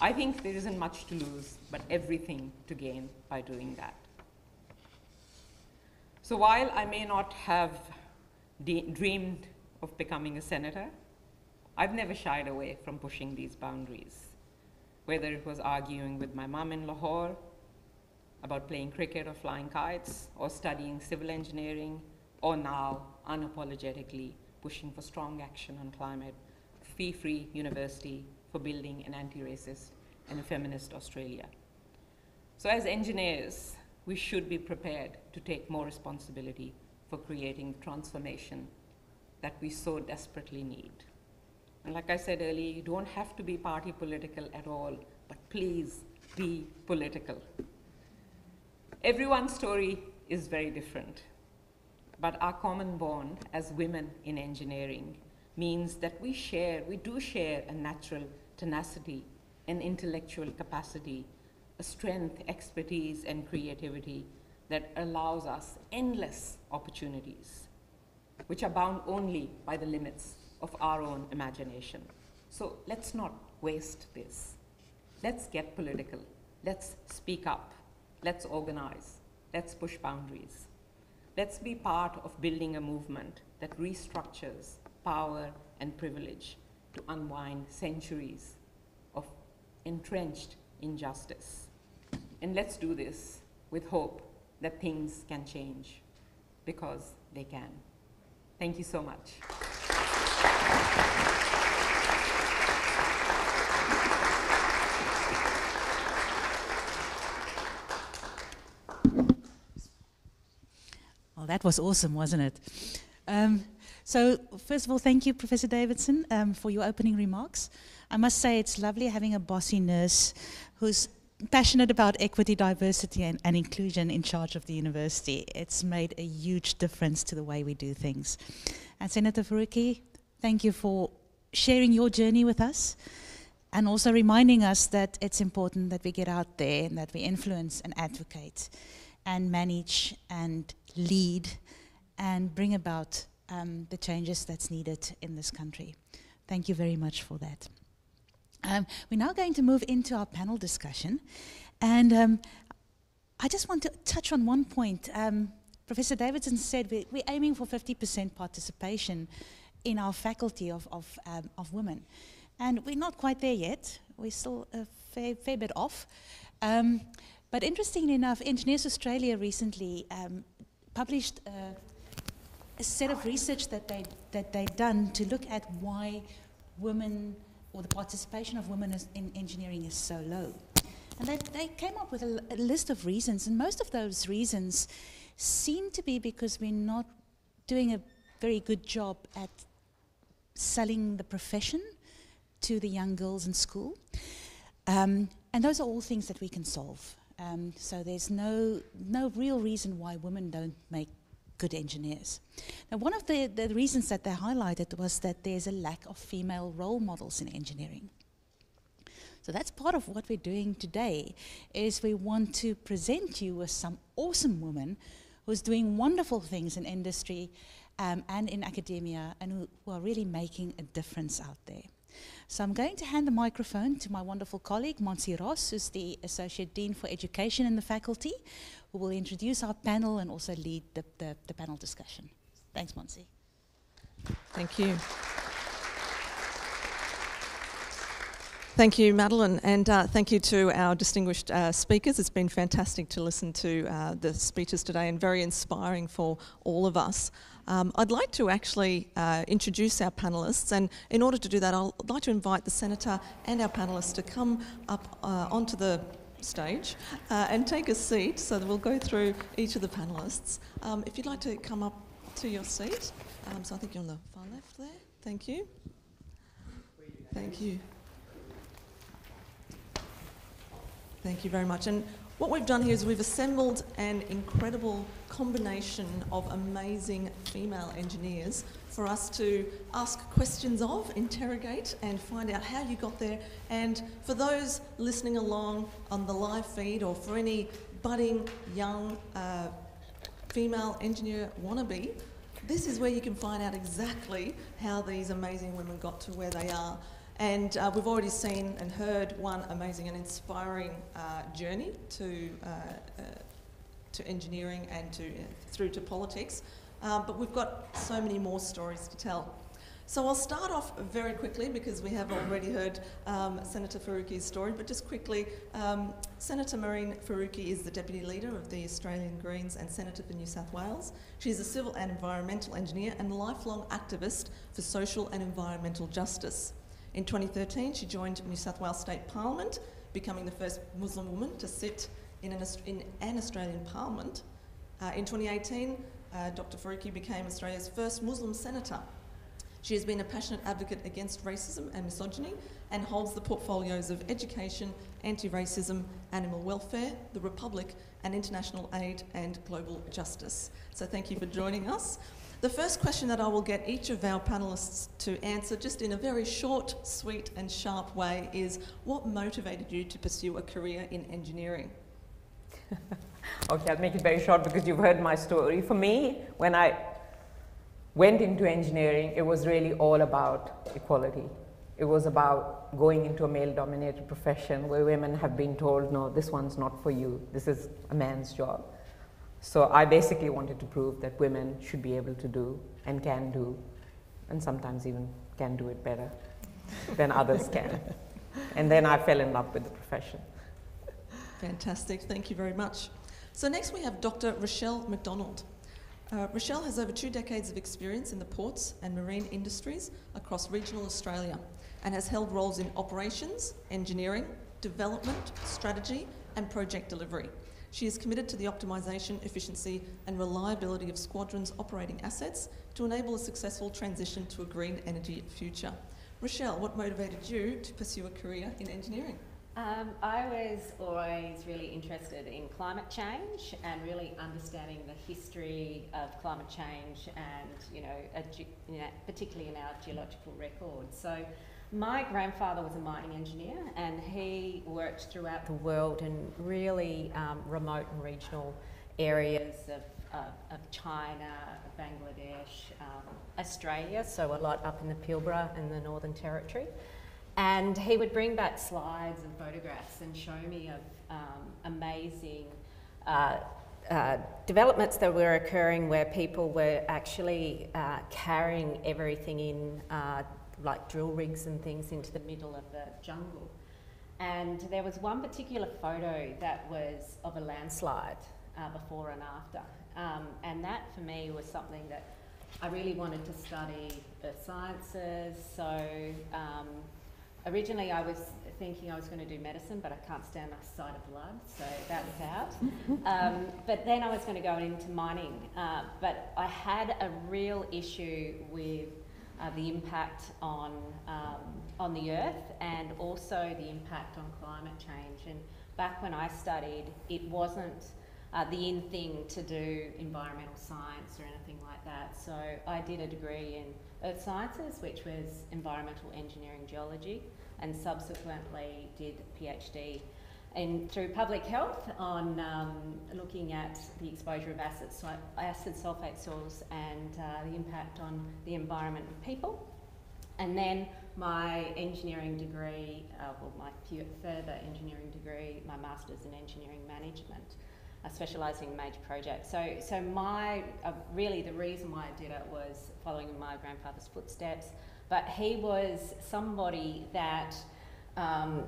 I think there isn't much to lose, but everything to gain by doing that. So while I may not have dreamed of becoming a senator, I've never shied away from pushing these boundaries. Whether it was arguing with my mom in Lahore about playing cricket or flying kites or studying civil engineering or now unapologetically pushing for strong action on climate, fee-free university for building an anti-racist and a feminist Australia. So as engineers, we should be prepared to take more responsibility for creating transformation that we so desperately need. And like I said earlier, you don't have to be party political at all, but please be political. Everyone's story is very different, but our common bond as women in engineering means that we share, we do share a natural tenacity, an intellectual capacity, a strength, expertise, and creativity that allows us endless opportunities, which are bound only by the limits of our own imagination. So let's not waste this. Let's get political. Let's speak up. Let's organize. Let's push boundaries. Let's be part of building a movement that restructures power and privilege to unwind centuries of entrenched injustice. And let's do this with hope that things can change because they can. Thank you so much. Well, that was awesome, wasn't it? Um, so, first of all, thank you, Professor Davidson, um, for your opening remarks. I must say it's lovely having a bossy nurse who's passionate about equity, diversity, and, and, inclusion in charge of the university. It's made a huge difference to the way we do things. And Senator Faruqi, thank you for sharing your journey with us and also reminding us that it's important that we get out there and that we influence and advocate and manage and lead and bring about um, the changes that's needed in this country. Thank you very much for that. Um, we're now going to move into our panel discussion. And um, I just want to touch on one point. Um, Professor Davidson said we, we're aiming for 50% participation in our faculty of, of, um, of women. And we're not quite there yet. We're still a fair, fair bit off. Um, but interestingly enough, Engineers Australia recently published a, set of research that they that they'd done to look at why women or the participation of women in engineering is so low. And they, they came up with a, a list of reasons, and most of those reasons seem to be because we're not doing a very good job at selling the profession to the young girls in school. Um, and those are all things that we can solve. Um, so there's no, no real reason why women don't make good engineers. Now, one of the, the reasons that they highlighted was that there's a lack of female role models in engineering. So that's part of what we're doing today is we want to present you with some awesome women who's doing wonderful things in industry um, and in academia and who, who are really making a difference out there. So I'm going to hand the microphone to my wonderful colleague, Montse Ros, who's the Associate Dean for Education in the faculty, who will introduce our panel and also lead the, the, the panel discussion. Thanks, Monsi. Thank you. Thank you, Madeleine, and uh, thank you to our distinguished uh, speakers. It's been fantastic to listen to uh, the speeches today and very inspiring for all of us. Um, I'd like to actually uh, introduce our panellists, and in order to do that, I'd like to invite the Senator and our panellists to come up uh, onto the stage uh, and take a seat so that we'll go through each of the panellists. Um, if you'd like to come up to your seat, um, so I think you're on the far left there. Thank you. Thank you. Thank you very much. And what we've done here is we've assembled an incredible combination of amazing female engineers for us to ask questions of, interrogate, and find out how you got there. And for those listening along on the live feed, or for any budding young uh, female engineer wannabe, this is where you can find out exactly how these amazing women got to where they are. And uh, we've already seen and heard one amazing and inspiring uh, journey to, uh, uh to engineering and to, through to politics. Um, but we've got so many more stories to tell. So I'll start off very quickly because we have already heard um, Senator Faruqi's story, but just quickly, um, Senator Mehreen Faruqi is the Deputy Leader of the Australian Greens and Senator for New South Wales. She is a civil and environmental engineer and lifelong activist for social and environmental justice. In 2013, she joined New South Wales State Parliament, becoming the first Muslim woman to sit in an, in an Australian Parliament. Uh, in 2018, uh, Dr. Faruqi became Australia's first Muslim senator. She has been a passionate advocate against racism and misogyny and holds the portfolios of education, anti racism, animal welfare, the Republic, and international aid and global justice. So, thank you for joining us. The first question that I will get each of our panellists to answer, just in a very short, sweet, and sharp way, is what motivated you to pursue a career in engineering? [LAUGHS] okay, I'll make it very short because you've heard my story. For me, when I went into engineering, it was really all about equality. It was about going into a male dominated profession where women have been told, no, this one's not for you, this is a man's job. So I basically wanted to prove that women should be able to do and can do, and sometimes even can do it better than others can. And then I fell in love with the profession. Fantastic, thank you very much. So next we have Dr. Rochelle McDonald. Uh, Rochelle has over two decades of experience in the ports and marine industries across regional Australia and has held roles in operations, engineering, development, strategy, and project delivery. She is committed to the optimisation, efficiency, and reliability of Squadron's operating assets to enable a successful transition to a green energy future. Rochelle, what motivated you to pursue a career in engineering? Um, I was always really interested in climate change and really understanding the history of climate change and, you know, you know particularly in our geological records. So my grandfather was a mining engineer and he worked throughout the world in really um, remote and regional areas of, of, of China, Bangladesh, um, Australia, so a lot up in the Pilbara and the Northern Territory. And he would bring back slides and photographs and show me of um, amazing uh, uh, developments that were occurring where people were actually uh, carrying everything in uh, like drill rigs and things into the middle of the jungle. And there was one particular photo that was of a landslide uh, before and after. Um, and that for me was something that I really wanted to study earth sciences. So um, originally I was thinking I was going to do medicine, but I can't stand the sight of blood, so that was out. [LAUGHS] Um, but then I was going to go into mining. Uh, but I had a real issue with uh, the impact on, um, on the earth and also the impact on climate change. And back when I studied, it wasn't uh, the in thing to do environmental science or anything like that. So I did a degree in earth sciences, which was environmental engineering geology, and subsequently did a PhD in, through public health on um, looking at the exposure of acid, acid sulfate soils and uh, the impact on the environment and people. And then my engineering degree, uh, well, my further engineering degree, my master's in engineering management, specialising in major projects. So, so my uh, really the reason why I did it was following in my grandfather's footsteps. But he was somebody that um,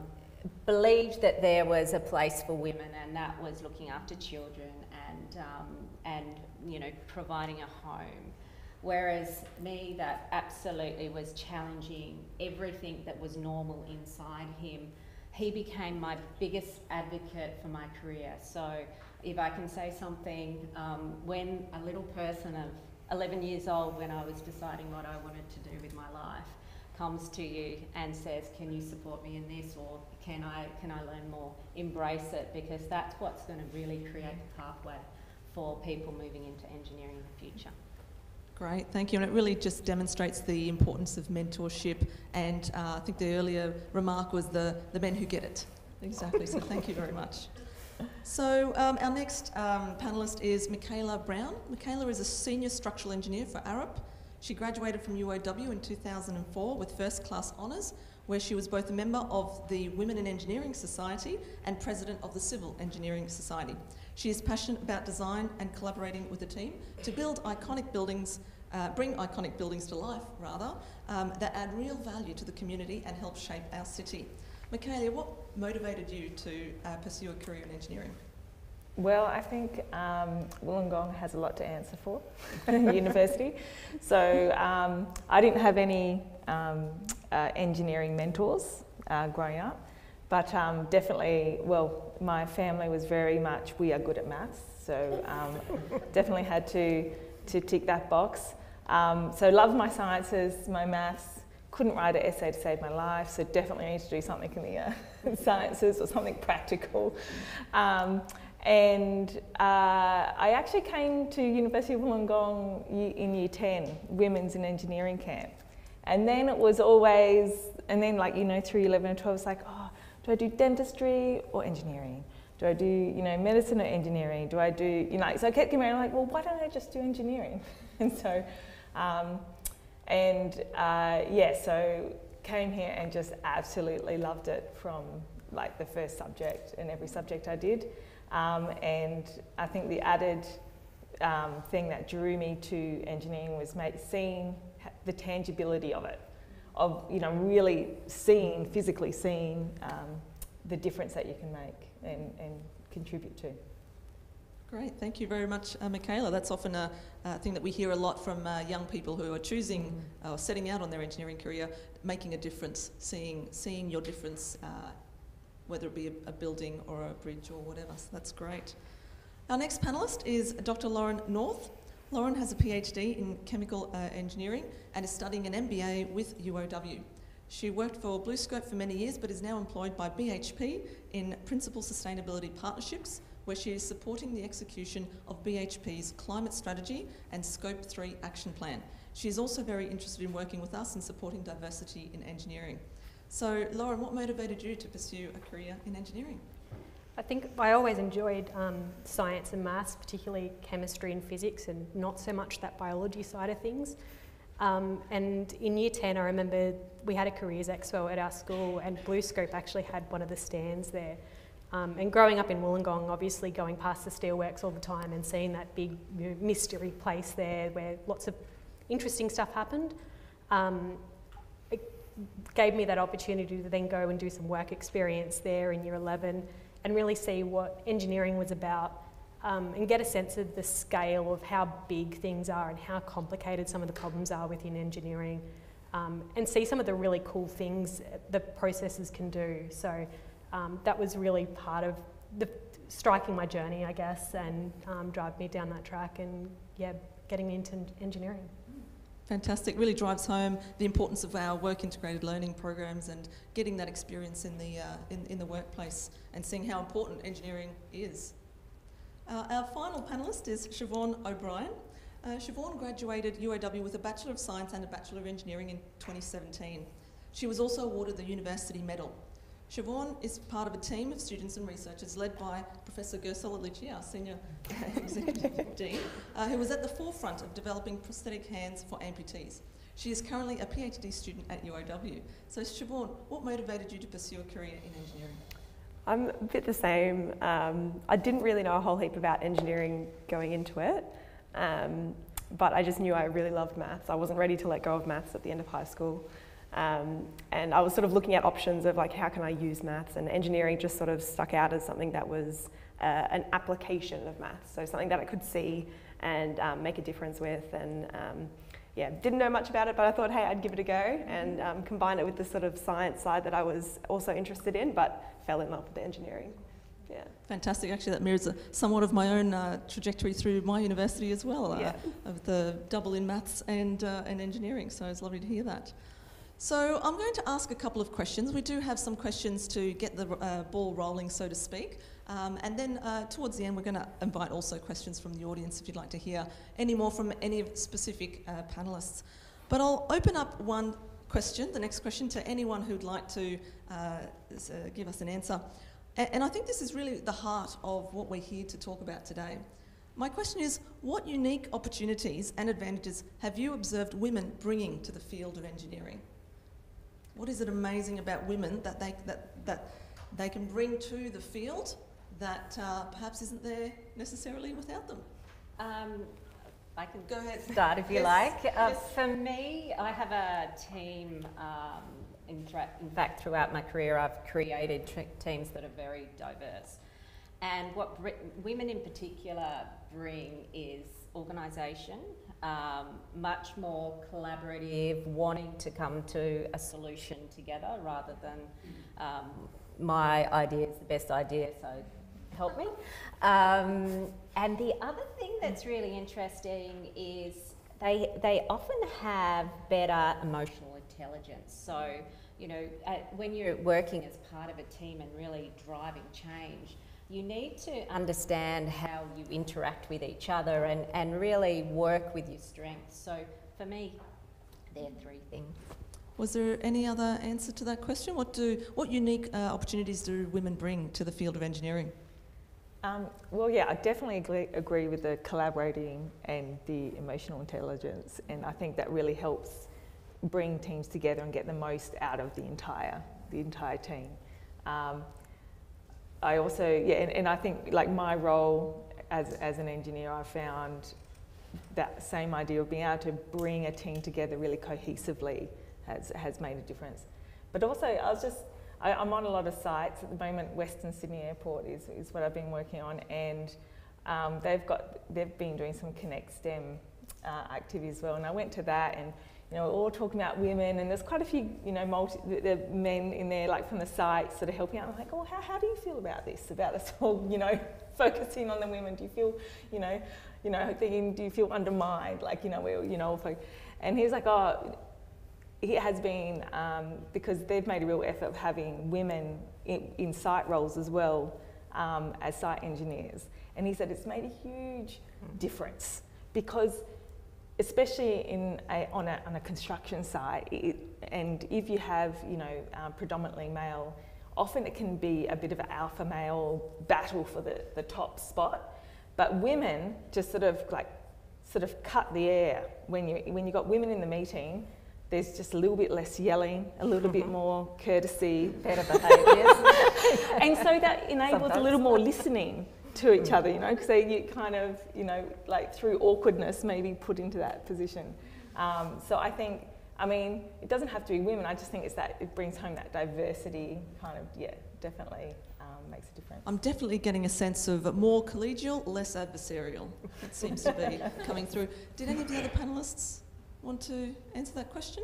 believed that there was a place for women and that was looking after children and, um, and you know, providing a home. Whereas me, that absolutely was challenging everything that was normal inside him. He became my biggest advocate for my career. So if I can say something, um, when a little person of 11 years old, when I was deciding what I wanted to do with my life, comes to you and says, "Can you support me in this?" or "Can I can I learn more?" Embrace it because that's what's going to really create a pathway for people moving into engineering in the future. Great, thank you. And it really just demonstrates the importance of mentorship. And uh, I think the earlier remark was the, the men who get it. Exactly, so thank you very much. So um, our next um, panellist is Michaela Brown. Michaela is a senior structural engineer for Arup she graduated from UOW in 2004 with first class honours, where she was both a member of the Women in Engineering Society and president of the Civil Engineering Society. She is passionate about design and collaborating with a team to build iconic buildings, uh, bring iconic buildings to life, rather, um, that add real value to the community and help shape our city. Michaela, what motivated you to uh, pursue a career in engineering? Well, I think um, Wollongong has a lot to answer for, [LAUGHS] university. So um, I didn't have any um, uh, engineering mentors uh, growing up, but um, definitely, well, my family was very much, we are good at maths, so um, [LAUGHS] definitely had to, to tick that box. Um, so loved my sciences, my maths, couldn't write an essay to save my life, so definitely need to do something in the uh, [LAUGHS] sciences or something practical. Um, and uh, I actually came to University of Wollongong in year 10, Women's in Engineering Camp. And then it was always, and then like, you know, through 11 and 12, it's like, oh, do I do dentistry or engineering? Do I do, you know, medicine or engineering? Do I do, you know, so I kept getting around like, well, why don't I just do engineering? [LAUGHS] and so, um, and uh, yeah, so came here and just absolutely loved it from like the first subject and every subject I did. Um, and I think the added um, thing that drew me to engineering was seeing the tangibility of it, of you know really seeing physically seeing um, the difference that you can make and, and contribute to. Great, thank you very much, uh, Michaela. That's often a, a, thing that we hear a lot from uh, young people who are choosing mm. or setting out on their engineering career, making a difference, seeing, seeing your difference, uh, whether it be a, a, building or a bridge or whatever. So that's great. Our next panellist is Dr. Lauren North. Lauren has a PhD in chemical uh, engineering and is studying an MBA with UOW. She worked for BlueScope for many years but is now employed by BHP in Principal Sustainability Partnerships where she is supporting the execution of BHP's climate strategy and Scope 3 action plan. She is also very interested in working with us and supporting diversity in engineering. So, Lauren, what motivated you to pursue a career in engineering? I think I always enjoyed um, science and maths, particularly chemistry and physics, and not so much that biology side of things. Um, and in year 10, I remember we had a careers expo at our school, and BlueScope actually had one of the stands there. Um, and growing up in Wollongong, obviously going past the steelworks all the time and seeing that big you know, mystery place there where lots of interesting stuff happened, um, it gave me that opportunity to then go and do some work experience there in year 11 and really see what engineering was about um, and get a sense of the scale of how big things are and how complicated some of the problems are within engineering um, and see some of the really cool things the processes can do. So um, that was really part of the striking my journey, I guess, and um, drive me down that track and yeah, getting into engineering. Fantastic. Really drives home the importance of our work integrated learning programs and getting that experience in the, uh, in, in the workplace and seeing how important engineering is. Uh, our final panellist is Siobhan O'Brien. Uh, Siobhan graduated UOW with a Bachelor of Science and a Bachelor of Engineering in 2017. She was also awarded the University Medal Siobhan is part of a team of students and researchers led by Professor Gursel Alici, our Senior [LAUGHS] Executive Dean, uh, who was at the forefront of developing prosthetic hands for amputees. She is currently a PhD student at UOW. So Siobhan, what motivated you to pursue a career in engineering? I'm a bit the same. Um, I didn't really know a whole heap about engineering going into it, um, but I just knew I really loved maths. I wasn't ready to let go of maths at the end of high school. Um, and I was sort of looking at options of like how can I use maths and engineering just sort of stuck out as something that was uh, an application of maths, so something that I could see and um, make a difference with and um, yeah, didn't know much about it, but I thought, hey, I'd give it a go and um, combine it with the sort of science side that I was also interested in, but fell in love with the engineering. Yeah. Fantastic. Actually, that mirrors a, somewhat of my own uh, trajectory through my university as well, uh, yeah. of the double in maths and, uh, and engineering. So it's lovely to hear that. So I'm going to ask a couple of questions. We do have some questions to get the uh, ball rolling, so to speak. Um, and then uh, towards the end, we're going to invite also questions from the audience if you'd like to hear any more from any specific uh, panelists. But I'll open up one question, the next question, to anyone who'd like to uh, uh, give us an answer. And, and I think this is really the heart of what we're here to talk about today. My question is what unique opportunities and advantages have you observed women bringing to the field of engineering? What is it amazing about women that they, that, that they can bring to the field that uh, perhaps isn't there necessarily without them? Um, I can go ahead. Start if you yes. like. Uh, yes. For me, I have a team. Um, in, in, fact, throughout my career, I've created teams that are very diverse. And what women in particular bring is organisation um, much more collaborative, wanting to come to a solution together rather than um, my idea is the best idea, so help me. Um, and the other thing that's really interesting is they, they often have better emotional intelligence. So, you know, when you're working as part of a team and really driving change, you need to understand how you interact with each other and, and really work with your strengths. So for me, there are three things. Was there any other answer to that question? What do what unique uh, opportunities do women bring to the field of engineering? Um, well, yeah, I definitely agree, agree with the collaborating and the emotional intelligence, and I think that really helps bring teams together and get the most out of the entire the entire team. Um, I also, yeah, and, and I think like my role as, as an engineer, I found that same idea of being able to bring a team together really cohesively has, has made a difference. But also, I was just, I, am on a lot of sites at the moment. Western Sydney Airport is, is what I've been working on, and um, they've got, they've been doing some Connect STEM uh, activities as well. And I went to that, and you know, all talking about women, and there's quite a few, you know, multi, the, the men in there, like from the site, sort of helping out. I'm like, oh, how, how do you feel about this? About us all, you know, [LAUGHS] focusing on the women? Do you feel, you know, you know, thinking, do you feel undermined? Like, you know, we, you know, and he's like, oh, it has been um, because they've made a real effort of having women in, in site roles as well um, as site engineers. And he said it's made a huge difference because especially in a, on, a, on a construction site, it, and if you have, you know, um, predominantly male, often it can be a bit of an alpha male battle for the, the top spot. But women just sort of like, sort of cut the air when you when you got women in the meeting. There's just a little bit less yelling, a little bit mm-hmm. more courtesy, better behaviours, [LAUGHS] and so that enables Sometimes. a little more listening to each other, you know, because they get kind of, you know, like through awkwardness, maybe put into that position. Um, so I think, I mean, it doesn't have to be women. I just think it's that it brings home that diversity, kind of, yeah, definitely um, makes a difference. I'm definitely getting a sense of more collegial, less adversarial. That seems to be [LAUGHS] coming through. Did any of the other panelists want to answer that question?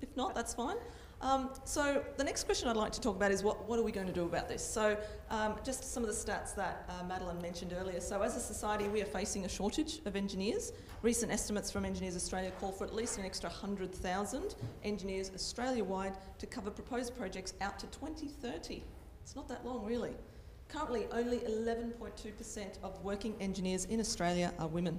If not, that's fine. Um, so the next question I'd like to talk about is what, what are we going to do about this? So um, just some of the stats that uh, Madeleine mentioned earlier. So as a society, we are facing a shortage of engineers. Recent estimates from Engineers Australia call for at least an extra 100,000 engineers Australia-wide to cover proposed projects out to 2030. It's not that long, really. Currently, only 11.2% of working engineers in Australia are women.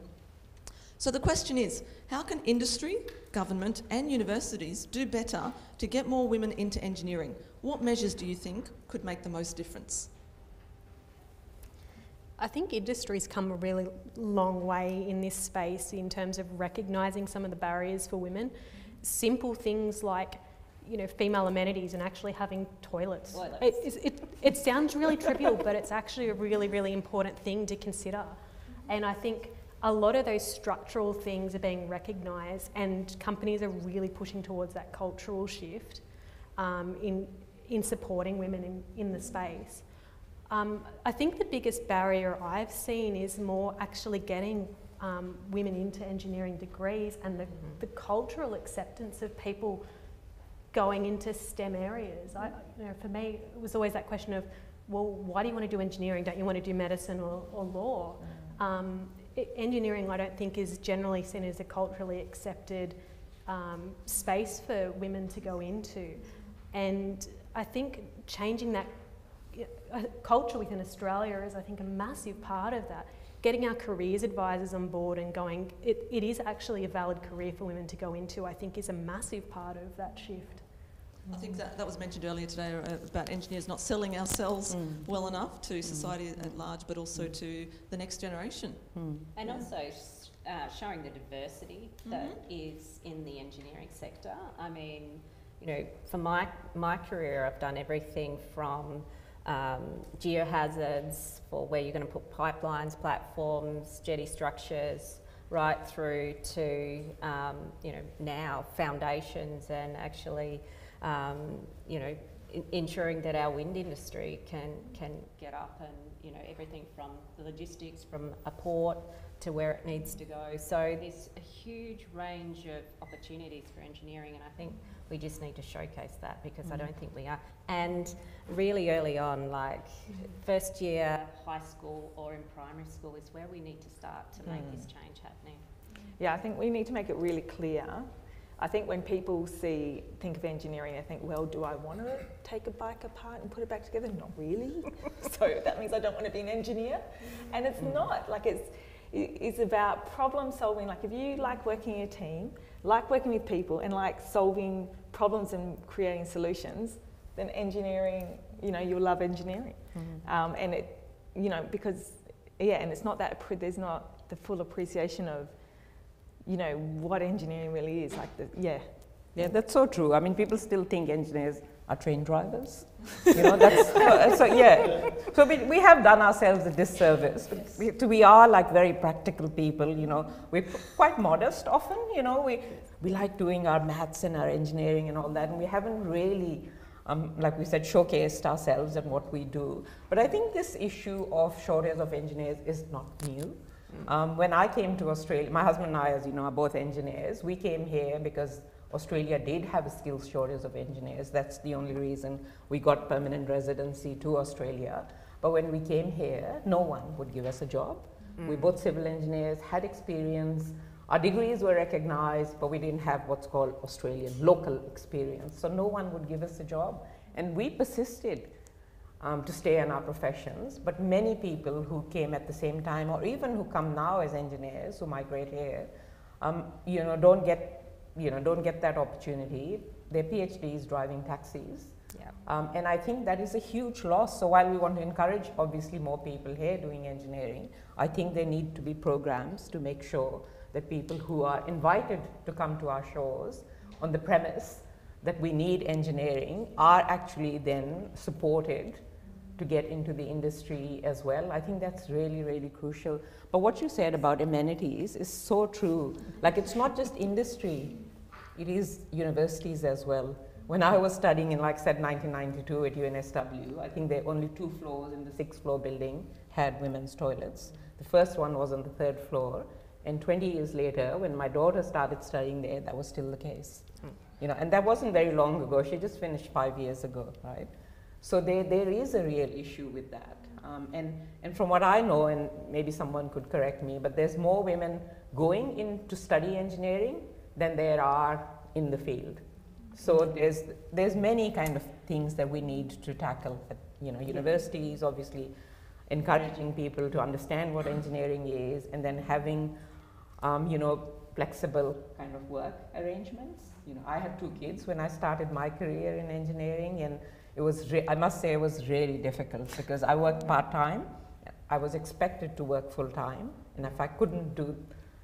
So the question is, how can industry, government and universities do better to get more women into engineering? What measures do you think could make the most difference? I think industry's come a really long way in this space in terms of recognising some of the barriers for women. Simple things like, you know, female amenities and actually having toilets. toilets. It, it, it sounds really trivial, but it's actually a really, really important thing to consider. And I think a lot of those structural things are being recognised, and companies are really pushing towards that cultural shift um, in, in supporting women in, in the space. Um, I think the biggest barrier I've seen is more actually getting um, women into engineering degrees and the, mm-hmm. the cultural acceptance of people going into STEM areas. I, you know, for me, it was always that question of, well, why do you want to do engineering? Don't you want to do medicine or, or law? Mm. Um, engineering, I don't think, is generally seen as a culturally accepted um, space for women to go into. And I think changing that uh, culture within Australia is, I think, a massive part of that. Getting our careers advisors on board and going, it, it is actually a valid career for women to go into, I think, is a massive part of that shift. I think that, that was mentioned earlier today uh, about engineers not selling ourselves mm. well enough to mm. society mm. at large, but also mm. to the next generation. Mm. And yeah. also uh, showing the diversity that mm-hmm. is in the engineering sector. I mean, you know, for my, my career, I've done everything from um, geohazards for where you're going to put pipelines, platforms, jetty structures, right through to, um, you know, now foundations and actually um, you know, in, ensuring that our wind industry can, can get up and, you know, everything from the logistics from a port to where it needs to go. So there's a huge range of opportunities for engineering and I think we just need to showcase that because mm. I don't think we are. And really early on, like first year high school or in primary school is where we need to start to make mm. this change happening. Yeah, I think we need to make it really clear I think when people see think of engineering, they think, well, do I want to take a bike apart and put it back together? Not really. [LAUGHS] so that means I don't want to be an engineer, and it's not like it's it's about problem solving. Like if you like working in a team, like working with people, and like solving problems and creating solutions, then engineering, you know, you'll love engineering. Mm-hmm. Um, and it, you know, because yeah, and it's not that there's not the full appreciation of, you know, what engineering really is. Like the yeah. Yeah, that's so true. I mean, people still think engineers are train drivers. [LAUGHS] You know, that's so, so, yeah. So we, we have done ourselves a disservice. We, we are like very practical people. You know, we're quite modest often. You know, we we like doing our maths and our engineering and all that, and we haven't really. Um, like we said, showcased ourselves and what we do. But I think this issue of shortage of engineers is not new. Mm. Um, when I came to Australia, my husband and I, as you know, are both engineers. We came here because Australia did have a skills shortage of engineers. That's the only reason we got permanent residency to Australia. But when we came here, no one would give us a job. Mm. We both civil engineers, had experience. Our degrees were recognized, but we didn't have what's called Australian local experience. So no one would give us a job. And we persisted um, to stay in our professions. But many people who came at the same time, or even who come now as engineers, who migrate here, um, you know, don't get you know, don't get that opportunity. Their PhDs driving taxis. Yeah. Um, and I think that is a huge loss. So while we want to encourage obviously more people here doing engineering, I think there need to be programs to make sure that people who are invited to come to our shores on the premise that we need engineering are actually then supported to get into the industry as well. I think that's really, really crucial. But what you said about amenities is so true. Like it's not just industry, it is universities as well. When I was studying in, like I said, 1992 at UNSW, I think there only two floors in the sixth floor building had women's toilets. The first one was on the third floor. And 20 years later, when my daughter started studying there, that was still the case. Hmm. You know, and that wasn't very long ago. She just finished five years ago, right? So there, there is a real issue with that. Um, and, and from what I know, and maybe someone could correct me, but there's more women going in to study engineering than there are in the field. So there's, there's many kind of things that we need to tackle at you know, universities, obviously encouraging people to understand what engineering is and then having um, you know, flexible kind of work arrangements. You know, I had two kids when I started my career in engineering and it was, I must say, it was really difficult because I worked part time. I was expected to work full time, and if I couldn't do,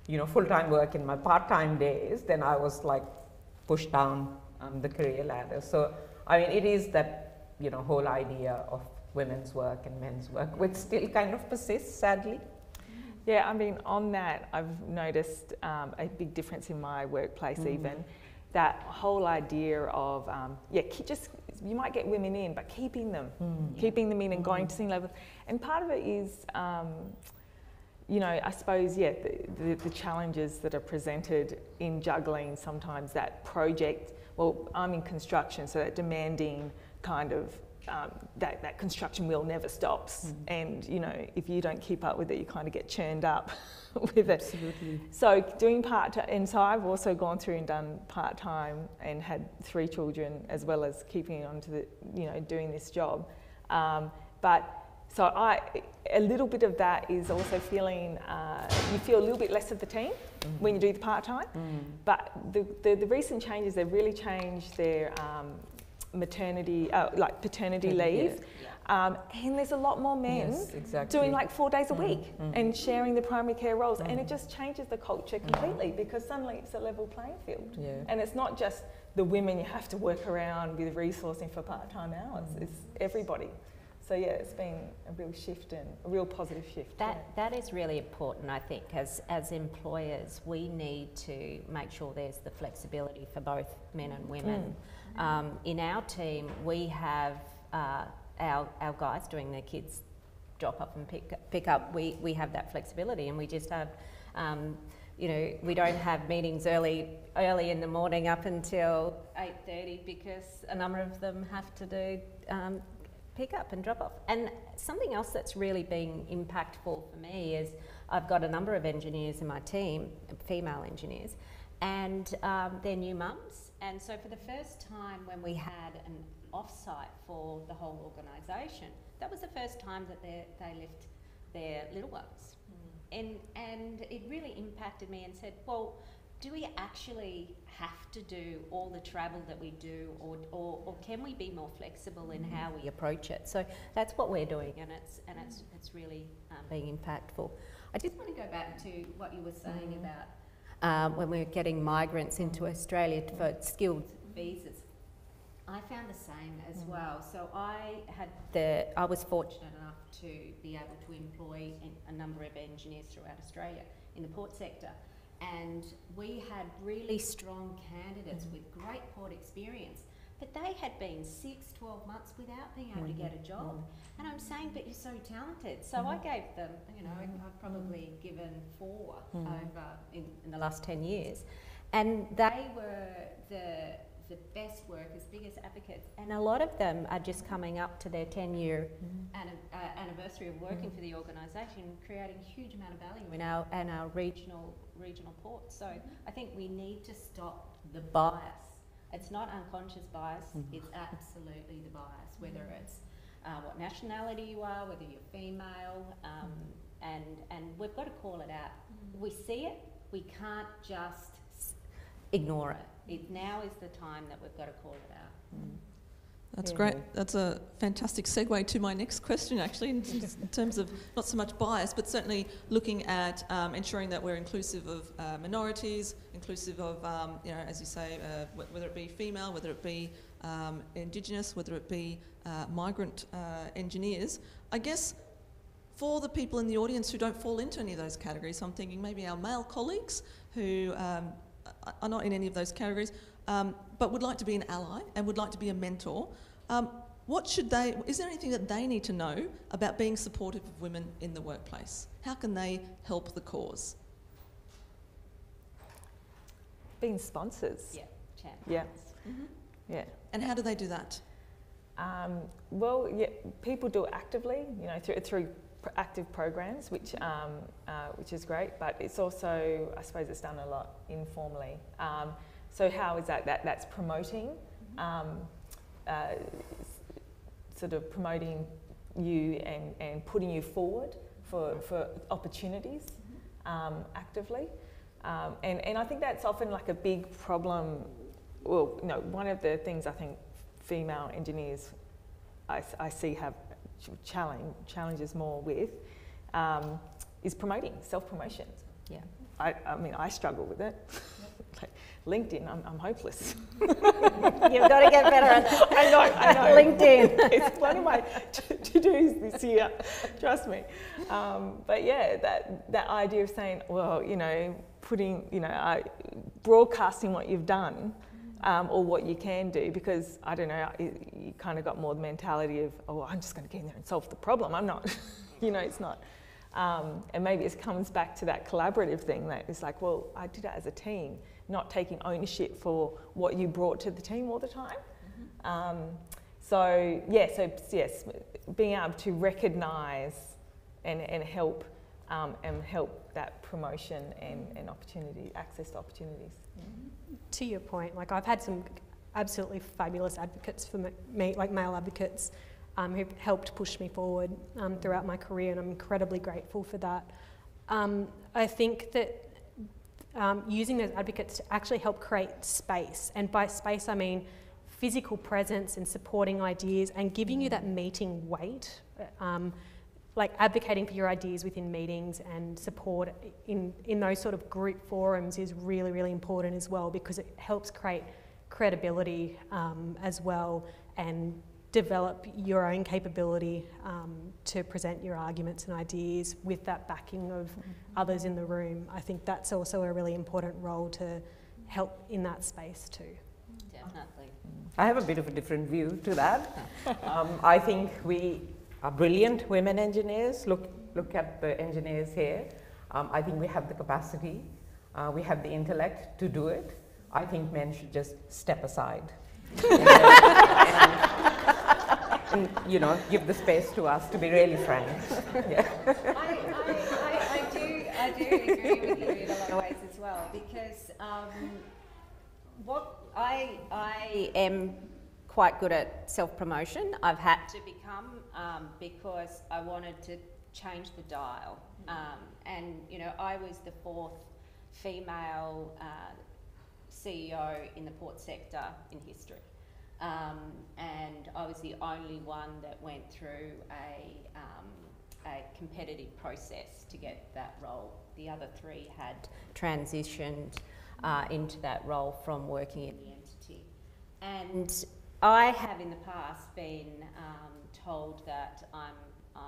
you know, full time work in my part time days, then I was like pushed down um, the career ladder. So, I mean, it is that you know whole idea of women's work and men's work, which still kind of persists, sadly. Yeah, I mean, on that, I've noticed um, a big difference in my workplace, mm. even that whole idea of um, yeah, just you might get women in, but keeping them, mm. keeping them in and going to senior level. And part of it is, um, you know, I suppose, yeah, the, the, the, challenges that are presented in juggling sometimes that project. Well, I'm in construction, so that demanding kind of um, that, that construction wheel never stops. Mm. And, you know, if you don't keep up with it, you kind of get churned up [LAUGHS] with it. Absolutely. So doing part time, and so I've also gone through and done part time and had three children as well as keeping on to the, you know, doing this job. Um, but so I, a little bit of that is also feeling, uh, you feel a little bit less of the team mm. when you do the part time. Mm. But the, the, the, recent changes, they've really changed their um, maternity, uh, like paternity leave. Yeah. Um, and there's a lot more men yes, exactly. doing like four days a mm, week mm. and sharing the primary care roles. Mm. And it just changes the culture completely mm. because suddenly it's a level playing field. Yeah. And it's not just the women you have to work around with resourcing for part time hours, mm. it's everybody. So yeah, it's been a real shift and a real positive shift. That yeah. that is really important, I think. As as employers, we need to make sure there's the flexibility for both men and women. Um, in our team, we have uh, our our guys doing their kids drop up and pick pick up. We we have that flexibility, and we just have. Um, you know, we don't have meetings early early in the morning up until 8.30 because a number of them have to do um, pick up and drop off. And something else that's really been impactful for me is I've got a number of engineers in my team, female engineers, and um, they're new mums. And so, for the first time, when we had an offsite for the whole organisation, that was the first time that they, they left their little ones. Hmm. And, and it really impacted me and said, well, do we actually have to do all the travel that we do, or, or, or can we be more flexible in hmm. how we approach it? So that's what we're doing, and it's, and hmm. it's, it's really um, being impactful. I just want to go back to what you were saying about um, when we we're getting migrants into Australia for skilled visas. I found the same as well. So I had the, I was fortunate enough to be able to employ a number of engineers throughout Australia in the port sector. And we had really strong candidates with great port experience, but they had been six, 12 months without being able to mm-hmm. get a job. Mm-hmm. And I'm saying, but you're so talented. So I mm-hmm. gave them, you know, I've probably given four over in, in the last 10 years. And they were the the best workers, biggest advocates, and a lot of them are just coming up to their 10 year anni- uh, anniversary of working for the organisation, creating a huge amount of value in our, in our regional, regional ports. So I think we need to stop the bias. It's not unconscious bias, mm. it's absolutely the bias, whether mm. it's uh, what nationality you are, whether you're female, um, mm. and, and we've got to call it out. We see it, we can't just ignore it. It now is the time that we've got to call it out. That's Yeah. great. That's a fantastic segue to my next question, actually, in, in terms of not so much bias, but certainly looking at um, ensuring that we're inclusive of uh, minorities, inclusive of, um, you know, as you say, uh, wh- whether it be female, whether it be um, Indigenous, whether it be uh, migrant uh, engineers. I guess for the people in the audience who don't fall into any of those categories, so I'm thinking maybe our male colleagues who um, are not in any of those categories, um, but would like to be an ally and would like to be a mentor. Um, what should they? Is there anything that they need to know about being supportive of women in the workplace? How can they help the cause? Being sponsors. Yeah, champ. Yeah. Yeah. And how do they do that? Um, well, yeah, people do it actively, you know, through, through active programs, which um, uh, which is great. But it's also, I suppose, it's done a lot informally. Um, so how is that? That that's promoting, um, uh, sort of promoting you and, and putting you forward for for opportunities um, actively. Um, and, and I think that's often like a big problem. Well, you know, one of the things I think female engineers I, I see have challenge, challenges more with um, is promoting, self promotion. Yeah. I, I mean, I struggle with it. [LAUGHS] like LinkedIn, I'm, I'm hopeless. [LAUGHS] You've got to get better at. [LAUGHS] I know, I know. LinkedIn. [LAUGHS] it's one of my to dos this year, trust me. Um, but yeah, that, that idea of saying, well, you know, putting, you know, uh, broadcasting what you've done um, or what you can do, because I don't know, you, you kind of got more the mentality of, oh, I'm just going to get in there and solve the problem. I'm not, you know, it's not. Um, and maybe it comes back to that collaborative thing that is like, well, I did it as a team, not taking ownership for what you brought to the team all the time. Um, so yeah, so yes, being able to recognise and, and help um, and help that promotion and, and opportunity, access to opportunities. to your point, like I've had some absolutely fabulous advocates for me, like male advocates, um, who've helped push me forward um, throughout my career, and I'm incredibly grateful for that. Um, I think that um, using those advocates to actually help create space, and by space I mean physical presence and supporting ideas and giving you that meeting weight. Um, like advocating for your ideas within meetings and support in, in those sort of group forums is really, really important as well because it helps create credibility um, as well and develop your own capability um, to present your arguments and ideas with that backing of others in the room. I think that's also a really important role to help in that space too. Definitely. I have a bit of a different view to that. [LAUGHS] um, I think we are brilliant women engineers. Look, look at the engineers here. Um, I think we have the capacity, uh, we have the intellect to do it. I think men should just step aside. [LAUGHS] and, and, you know, give the space to us to be really frank. [LAUGHS] yeah. I, I, I, I do, I I do agree with you in a lot of ways as well because um, what I I am quite good at self promotion. I've had to become um, because I wanted to change the dial, um, and you know I was the fourth female uh, CEO in the port sector in history. Um, and I was the only one that went through a, um, a competitive process to get that role. The other three had transitioned uh, into that role from working in the entity. And I have in the past been um, told that I'm, I'm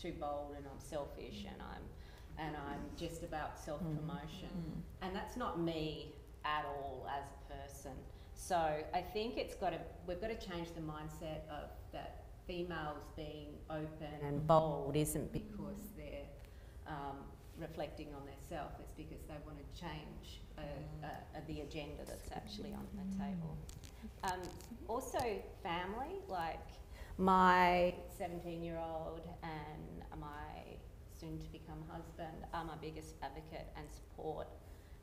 too bold and I'm selfish and I'm, and I'm just about self promotion. Mm. And that's not me at all as a person. So I think it's got to we've got to change the mindset of that females being open and bold isn't because they're um, reflecting on themselves. It's because they want to change uh, uh, uh, the agenda that's actually on the table. Um, also, family like my 17 year old and my soon to become husband are my biggest advocate and support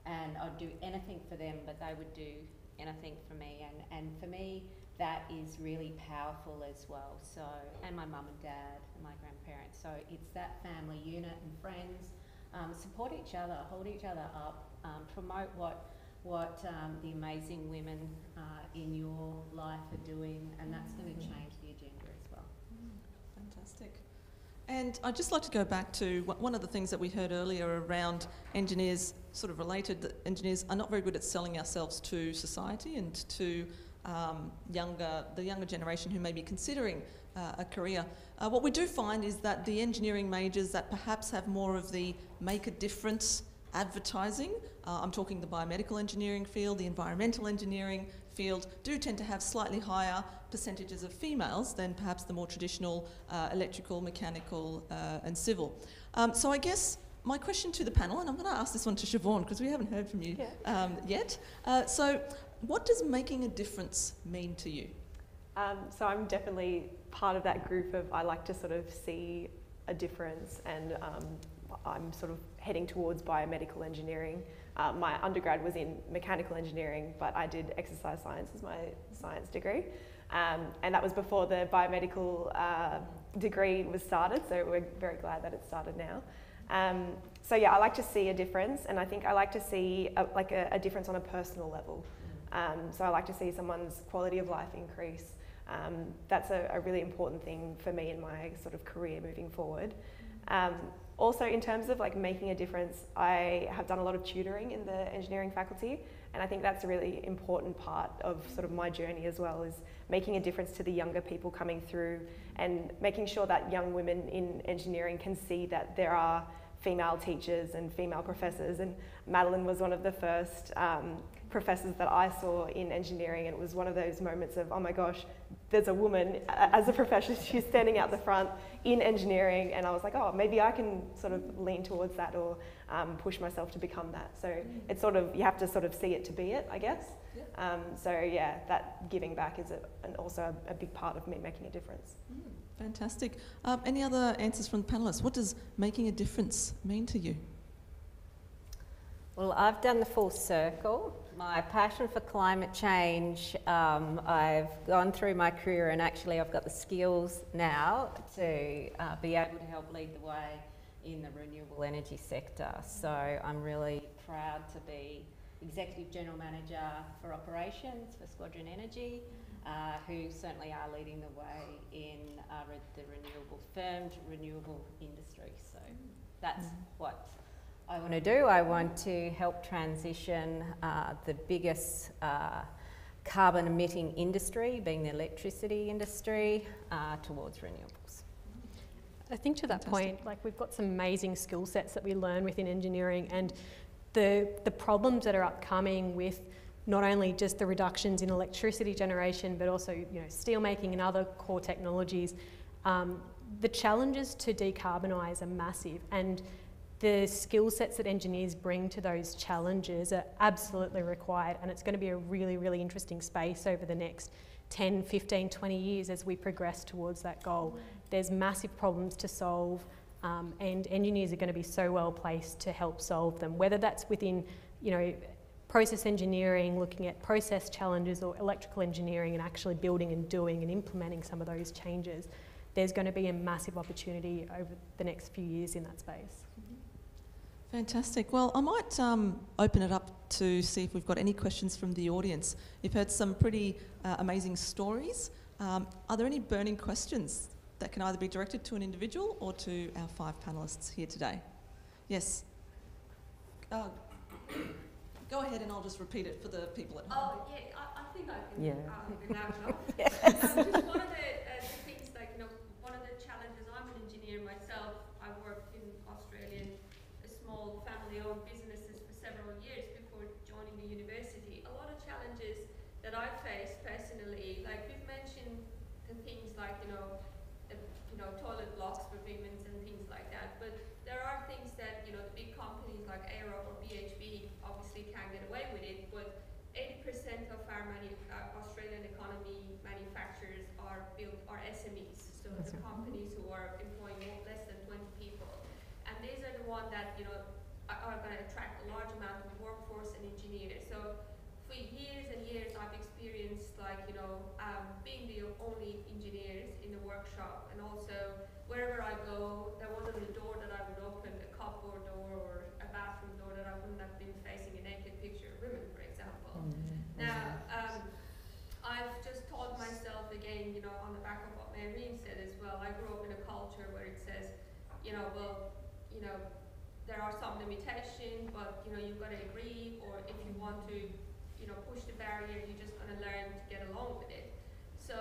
and I'd do anything for them, but they would do anything for me. And, and for me, that is really powerful as well. So, and my mum and dad and my grandparents. So it's that family unit and friends. Um, support each other, hold each other up, um, promote what what um, the amazing women uh, in your life are doing, and that's going to change the agenda as well. Fantastic. And I'd just like to go back to one of the things that we heard earlier around engineers, sort of related, that engineers are not very good at selling ourselves to society and to um, younger, the younger generation who may be considering uh, a career. Uh, what we do find is that the engineering majors that perhaps have more of the make a difference advertising, uh, I'm talking the biomedical engineering field, the environmental engineering field, do tend to have slightly higher percentages of females than perhaps the more traditional uh, electrical, mechanical, uh, and civil. Um, so I guess my question to the panel, and I'm going to ask this one to Siobhan because we haven't heard from you um, yet. Uh, so, what does making a difference mean to you? Um, so I'm definitely part of that group of I like to sort of see a difference, and um, I'm sort of heading towards biomedical engineering. Uh, my undergrad was in mechanical engineering, but I did exercise science as my science degree, um, and that was before the biomedical uh, degree was started. So we're very glad that it started now. Um, so yeah, I like to see a difference, and I think I like to see a, like a, a difference on a personal level. Um, so I like to see someone's quality of life increase. Um, that's a, a, really important thing for me in my sort of career moving forward. Also, in terms of like making a difference, I have done a lot of tutoring in the engineering faculty, and I think that's a really important part of sort of my journey as well is making a difference to the younger people coming through and making sure that young women in engineering can see that there are female teachers and female professors. And Madeleine was one of the first um, professors that I saw in engineering, and it was one of those moments of, oh my gosh, there's a woman as a professor, [LAUGHS] she's standing out the front in engineering, and I was like, oh, maybe I can sort of lean towards that or um, push myself to become that. So mm. it's sort of, you have to sort of see it to be it, I guess. Yeah. Um, so yeah, that giving back is a, an also a, a, big part of me making a difference. Mm. Fantastic. Um, any other answers from the panelists? What does making a difference mean to you? Well, I've done the full circle. My passion for climate change, um, I've gone through my career and actually I've got the skills now to uh, be able to help lead the way in the renewable energy sector. So I'm really proud to be Executive General Manager for Operations for Squadron Energy, uh, who certainly are leading the way in uh, the renewable, firmed renewable industry. So that's mm. what I want to do. I want to help transition uh, the biggest uh, carbon emitting industry, being the electricity industry, uh, towards renewables. I think to that Fantastic. point, like we've got some amazing skill sets that we learn within engineering, and the the problems that are upcoming with not only just the reductions in electricity generation, but also you know steel making and other core technologies. Um, the challenges to decarbonise are massive, and the skill sets that engineers bring to those challenges are absolutely required and it's going to be a really, really interesting space over the next 10, 15, 20 years as we progress towards that goal. There's massive problems to solve. Um, and engineers are going to be so well placed to help solve them, whether that's within, you know, process engineering, looking at process challenges, or electrical engineering, and actually building and doing and implementing some of those changes. There's going to be a massive opportunity over the next few years in that space. Fantastic. Well, I might um, open it up to see if we've got any questions from the audience. You've heard some pretty uh, amazing stories. Um, are there any burning questions that can either be directed to an individual or to our five panellists here today? Yes. Uh, go ahead and I'll just repeat it for the people at home. Oh, yeah, I, I think I can Yeah. um, elaborate [LAUGHS] on. Um, just one of the, uh, the things, like, you know, one of the challenges, I'm an engineer myself. I worked in Australia in a small family-owned businesses for several years before joining the university. A lot of challenges that I faced personally, like we've mentioned the things like, you know, uh, you know, toilet blocks for women and things like that. But there are things that, you know, the big companies like Arup or BHP obviously can't get away with it, but 80% of our manu- uh, Australian economy manufacturers are built are SMEs, so the companies who are employing more, less than 20 people, and these are the ones that you know are, are going to attract a large amount of workforce and engineers. So for years and years, I've experienced like you know um, being the only engineers in the workshop, and also wherever I go, there wasn't a door that I would open, a cupboard door or a bathroom door that I wouldn't have been facing a naked picture of women, for example. Now, um, I've just taught myself again, you know, on the back of what Mehreen said as well. I grew up in a culture where it says, you know, well, you know, there are some limitations, but you know, you've got to agree, or if you want to, you know, push the barrier, you're just going to learn to get along with it. So,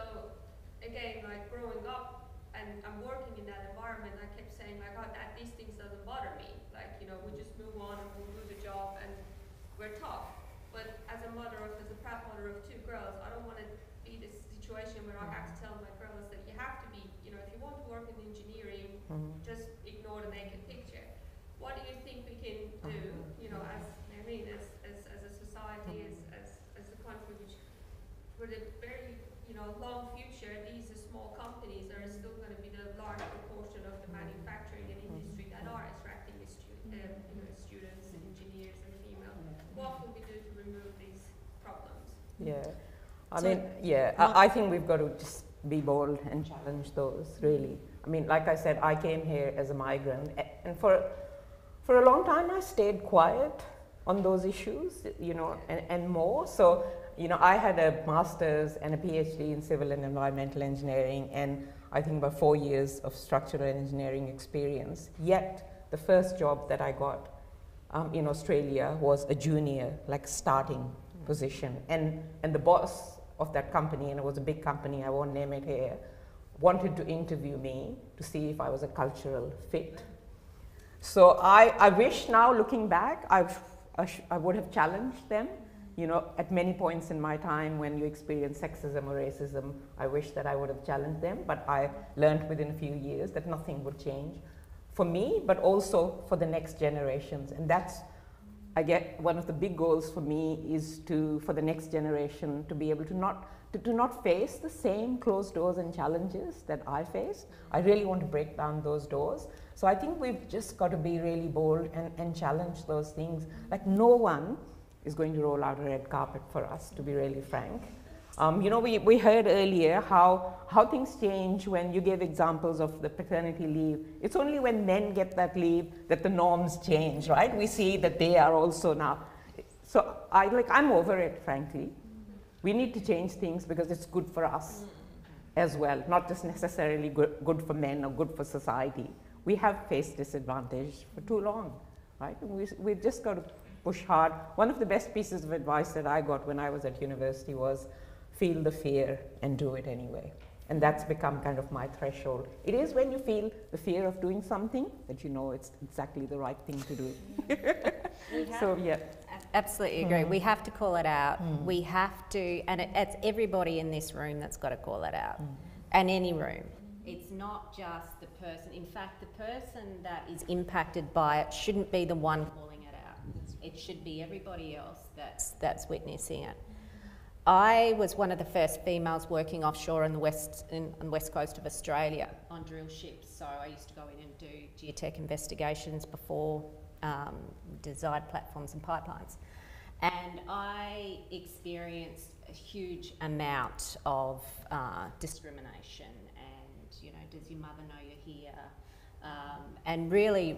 again, like growing up and I'm working in that environment, I kept saying like, oh, that these things doesn't bother me. Like, you know, we just move on and we'll do the job, and we're tough. But as a mother of, as a proud mother of two girls, I don't want to be this situation where I have to tell my girls that you have to be, you know, if you want to work in engineering, mm-hmm. just ignore the naked picture. What do you think we can do, you know, as, I mean, as, as, as a society, as, as, as a country, which for the very, you know, long future, these are small companies are still going to be the large proportion of the manufacturing and industry that are attracting the stu- uh, you know, students engineers and female. What can we do to remove these problems? Yeah. I So- mean, yeah, I, I think we've got to just be bold and challenge those, really. I mean, like I said, I came here as a migrant, and for, for a long time I stayed quiet on those issues, you know, and, and more. So, you know, I had a master's and a PhD in civil and environmental engineering, and I think about four years of structural engineering experience. Yet, the first job that I got um, in Australia was a junior, like starting position. And, and the boss of that company, and it was a big company, I won't name it here, wanted to interview me to see if I was a cultural fit. So I, I wish now, looking back, I, I, would have challenged them. You know, at many points in my time when you experience sexism or racism, I wish that I would have challenged them, but I learned within a few years that nothing would change for me, but also for the next generations. And that's, I get, one of the big goals for me is to, for the next generation, to be able to not, to, to not face the same closed doors and challenges that I faced. I really want to break down those doors. So I think we've just got to be really bold and, and challenge those things. Like no one is going to roll out a red carpet for us, to be really frank. Um, you know, we, we heard earlier how, how things change when you gave examples of the paternity leave. It's only when men get that leave that the norms change, right? We see that they are also now. So I like I'm over it, frankly. We need to change things because it's good for us as well, not just necessarily good, good for men or good for society. We have faced disadvantage for too long, right? We, we've just got to push hard. One of the best pieces of advice that I got when I was at university was feel the fear and do it anyway. And that's become kind of my threshold. It is when you feel the fear of doing something that you know it's exactly the right thing to do. [LAUGHS] So, yeah. Absolutely agree. Hmm. We have to call it out. Hmm. We have to, and it, it's everybody in this room that's got to call it out, hmm. and any room. It's not just the person. In fact, the person that is impacted by it shouldn't be the one calling it out. It should be everybody else that's that's witnessing it. I was one of the first females working offshore on the west in, on the west coast of Australia on drill ships. So I used to go in and do geotech investigations before um, design platforms and pipelines. And I experienced a huge amount of uh, discrimination you know, does your mother know you're here? Um, and really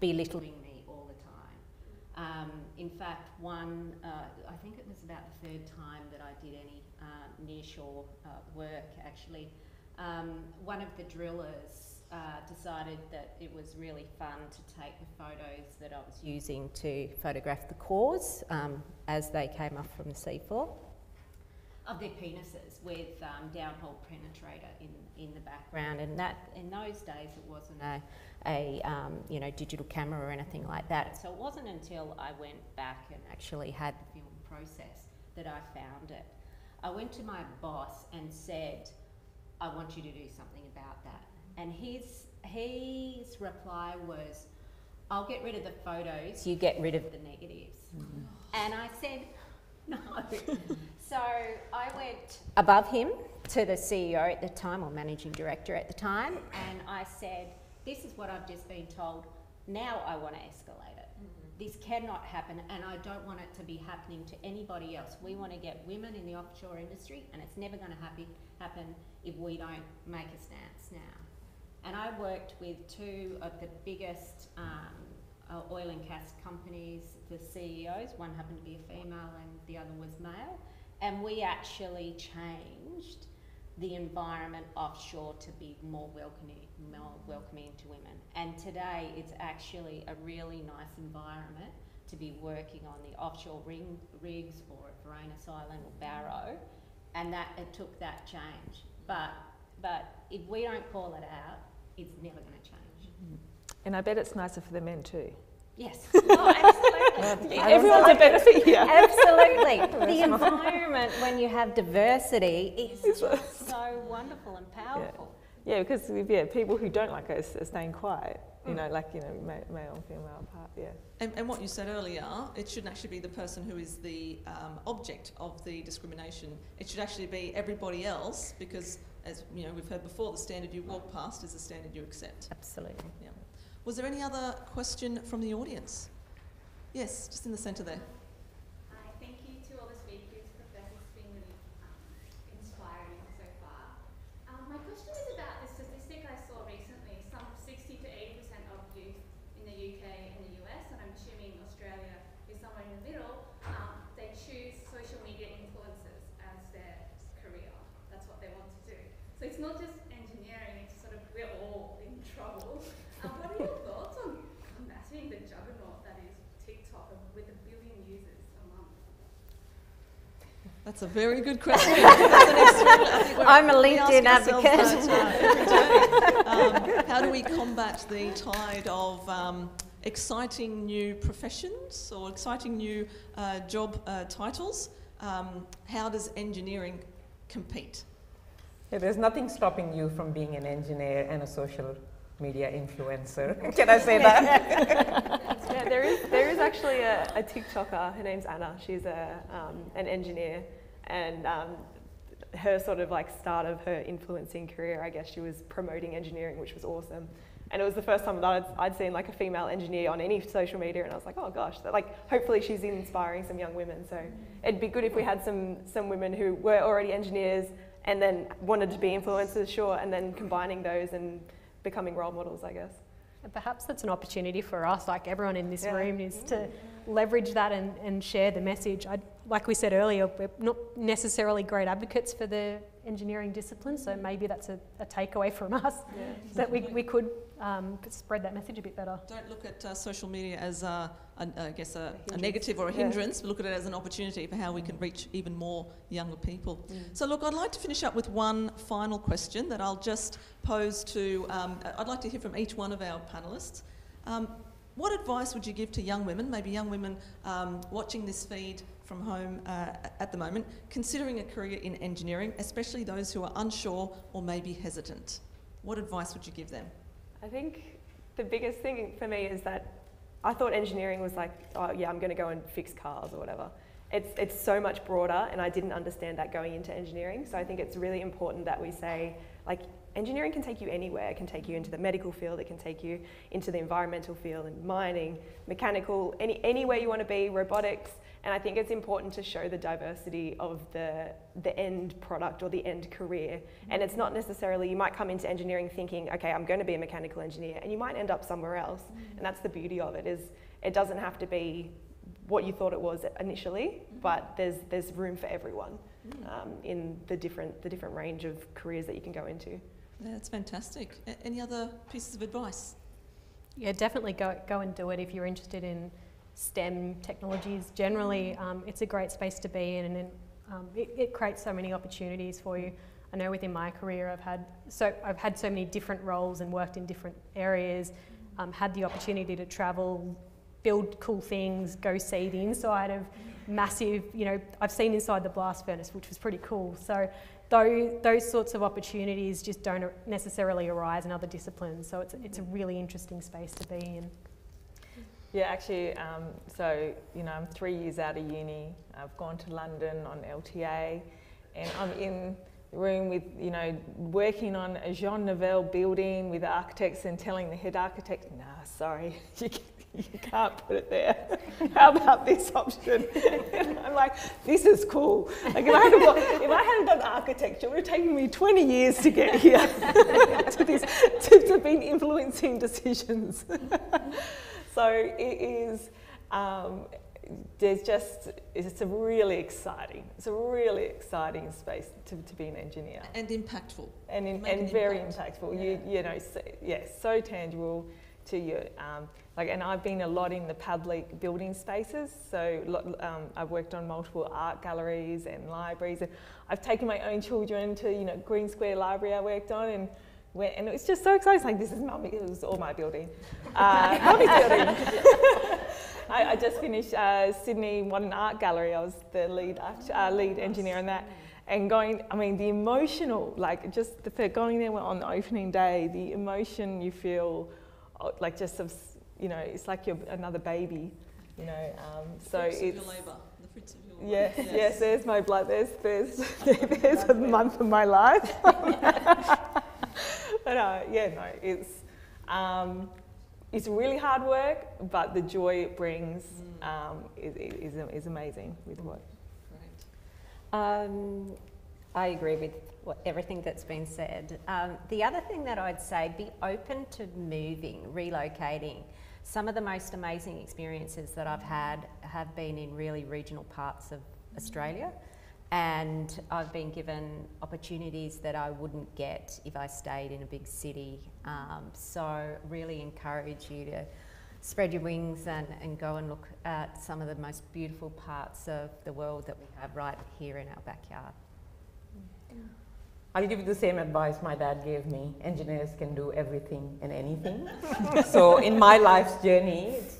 belittling me all the time. Um, in fact, one, uh, I think it was about the third time that I did any uh, nearshore uh, work actually. Um, one of the drillers uh, decided that it was really fun to take the photos that I was using to photograph the cores um, as they came up from the seafloor of their penises with um, downhole penetrator in, in the background. And that in those days it wasn't a, a um, you know digital camera or anything like that. So it wasn't until I went back and actually had the film process that I found it. I went to my boss and said, I want you to do something about that. And his, his reply was, I'll get rid of the photos, you get rid of the negatives. And I said, [LAUGHS] no. so I went above him to the CEO at the time, or managing director at the time, and I said, This is what I've just been told. Now I want to escalate it. This cannot happen, and I don't want it to be happening to anybody else. We want to get women in the offshore industry, and it's never going to happen, happen if we don't make a stance now. And I worked with two of the biggest um, uh, oil and gas companies, the CEOs. One happened to be a female, and the other was male. And we actually changed the environment offshore to be more welcoming, more welcoming to women. And today, it's actually a really nice environment to be working on the offshore ring, rigs or at Varanus Island or Barrow. And that it took that change. But but if we don't call it out, it's never going to change. And I bet it's nicer for the men too. Yes. [LAUGHS] Oh, absolutely. Everyone's a benefit here. Absolutely. [LAUGHS] the environment when you have diversity is just so wonderful and powerful. Yeah, because yeah, people who don't like us are staying quiet. You know, like you know, male and female apart. Yeah. And, and what you said earlier, it shouldn't actually be the person who is the um, object of the discrimination. It should actually be everybody else because, as you know, we've heard before, the standard you walk past is the standard you accept. Absolutely. Yeah. Was there any other question from the audience? Yes, just in the centre there. Hi, thank you to all the speakers, professors. It's been really um, inspiring so far. Um, my question is about the statistic I saw recently. Some 60 to 80 percent of youth in the UK and the US, and I'm assuming Australia is somewhere in the middle. Um, they choose social media influencers as their career. That's what they want to do. So it's not just engineering. It's sort of we're all in trouble. Um, what are your thoughts on combating the juggernaut that is TikTok with a billion users a month? That's a very good question. [LAUGHS] That's I think we're- I'm a LinkedIn advocate. that, uh. Um, how do we combat the tide of um, exciting new professions or exciting new uh, job uh, titles? Um, how does engineering compete? Yeah, there's nothing stopping you from being an engineer and a social media influencer. [LAUGHS] Can I say that? [LAUGHS] yeah, there is there is actually a, a TikToker. Her name's Anna. She's a um, an engineer, and um, her sort of like start of her influencing career, I guess she was promoting engineering, which was awesome. And it was the first time that I'd, I'd seen like a female engineer on any social media, and I was like, oh gosh, that, like hopefully she's inspiring some young women. So it'd be good if we had some some women who were already engineers and then wanted to be influencers, sure, and then combining those and becoming role models, I guess. And perhaps that's an opportunity for us, like everyone in this Yeah. room, is to leverage that and, and share the message. I, like we said earlier, we're not necessarily great advocates for the engineering discipline, so maybe that's a, a takeaway from [LAUGHS] us that we, we could um, spread that message a bit better. Don't look at uh, social media as, a, a, I guess, a, a hindrance. negative or a Yeah. hindrance, but look at it as an opportunity for how we can reach even more younger people. So, look, I'd like to finish up with one final question that I'll just pose to, um, I'd like to hear from each one of our panellists. Um, what advice would you give to young women, maybe young women um, watching this feed from home uh, at the moment, considering a career in engineering, especially those who are unsure or maybe hesitant? What advice would you give them? I think the biggest thing for me is that I thought engineering was like, oh yeah, I'm going to go and fix cars or whatever. it's, it's so much broader, and I didn't understand that going into engineering. So I think it's really important that we say, like, engineering can take you anywhere. It can take you into the medical field, it can take you into the environmental field, and mining, mechanical, any, anywhere you want to be, robotics. And I think it's important to show the diversity of the, the end product or the end career. And it's not necessarily, you might come into engineering thinking, okay, I'm going to be a mechanical engineer, and you might end up somewhere else. Mm. And that's the beauty of it, is it doesn't have to be what you thought it was initially, mm-hmm. but there's, there's room for everyone mm. um, in the different, the different range of careers that you can go into. Yeah, that's fantastic. A- any other pieces of advice? Yeah, definitely go, go and do it if you're interested in STEM technologies. Generally, um, it's a great space to be in, and um, it, it creates so many opportunities for you. I know within my career, I've had so I've had so many different roles and worked in different areas. Um, had the opportunity to travel, build cool things, go see the inside of massive. You know, I've seen inside the blast furnace, which was pretty cool. So those, those sorts of opportunities just don't necessarily arise in other disciplines. So it's, it's a really interesting space to be in. Yeah, actually, um, so you know, I'm three years out of uni. I've gone to London on LTA, and I'm in the room with you know working on a Jean Nouvel building with architects and telling the head architect, "Nah, sorry, [LAUGHS] you, you can't put it there. How about this option?" [LAUGHS] I'm like, "This is cool. Like if I hadn't got, if I hadn't done architecture, it would have taken me 20 years to get here [LAUGHS] to this to, to be influencing decisions." So it is, um, there's just, it's a really exciting, it's a really exciting space to, to be an engineer. And impactful. And, in, and an very impact. impactful. You, you know, so, yeah, so tangible to you. Um, like, and I've been a lot in the public building spaces. So um, I've worked on multiple art galleries and libraries. And I've taken my own children to, you know, Green Square Library I worked on and went, and it was just so exciting. It's like, this is mummy, it was all my building. Uh, [LAUGHS] mummy's building. [LAUGHS] I, I just finished uh, Sydney Modern Art Gallery. I was the lead, art, uh, lead engineer on that. And going, I mean, the emotional, like just the going there on the opening day, the emotion you feel, uh, like just of, you know, it's like you're another baby, you know. Um, so Fruits of it's your labour. The fruits of your Yes, labour. yes, there's my blood. There's, there's, [LAUGHS] there's a month of my life. [LAUGHS] but uh, yeah, no, it's, um, it's really hard work, but the joy it brings um, is, is, is amazing with what. Um, I agree with what, everything that's been said. Um, the other thing that I'd say, be open to moving, relocating. Some of the most amazing experiences that I've had have been in really regional parts of Australia, and I've been given opportunities that I wouldn't get if I stayed in a big city. Um, so, really encourage you to spread your wings and, and go and look at some of the most beautiful parts of the world that we have right here in our backyard. I'll give you the same advice my dad gave me. Engineers can do everything and anything. [LAUGHS] so in my life's journey, it's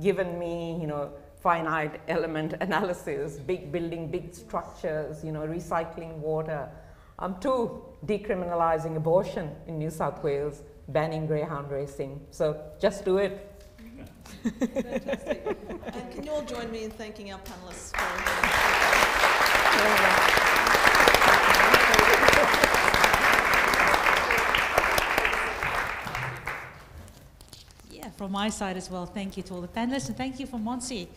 given me, you know, finite element analysis, big building, big structures, you know, recycling water. I'm too decriminalizing abortion in New South Wales, banning greyhound racing. So just do it. Fantastic. and can you all join me in thanking our panellists for from my side as well, thank you to all the panelists and thank you for Montse,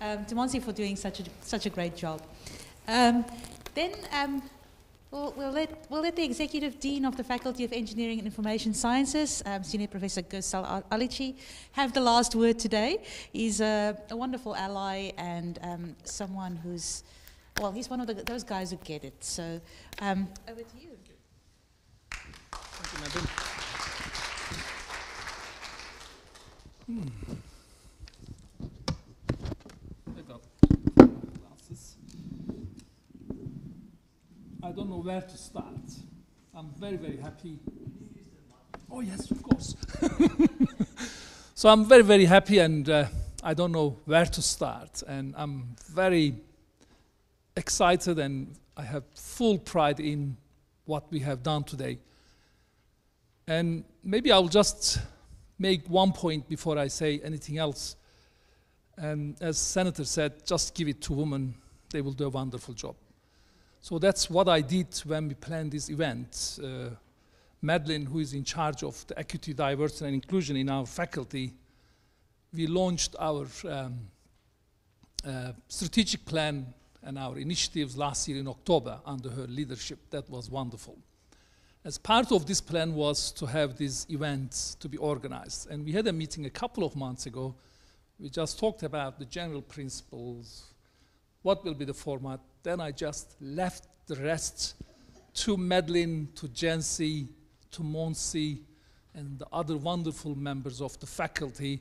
um, to Montse for doing such a, such a great job. Um, then um, we'll, we'll, let, we'll let the Executive Dean of the Faculty of Engineering and Information Sciences, um, Senior Professor Gursel Alici, have the last word today. He's a, a wonderful ally and um, someone who's, well, he's one of the, those guys who get it. So over to you. Thank you, madam. Glasses. I don't know where to start. I'm very, very happy. Oh, yes, of course. [LAUGHS] so I'm very, very happy, and uh, I don't know where to start. And I'm very excited, and I have full pride in what we have done today. And maybe I'll just make one point before I say anything else. And as Senator said, just give it to women, they will do a wonderful job. So that's what I did when we planned this event. Uh, Madeleine, who is in charge of the equity, diversity, and inclusion in our faculty, we launched our um, uh, strategic plan and our initiatives last year in October under her leadership. That was wonderful. As part of this plan was to have these events to be organized. And we had a meeting a couple of months ago. We just talked about the general principles, what will be the format. Then I just left the rest to Madeleine, to Jancy, to Montse, and the other wonderful members of the faculty.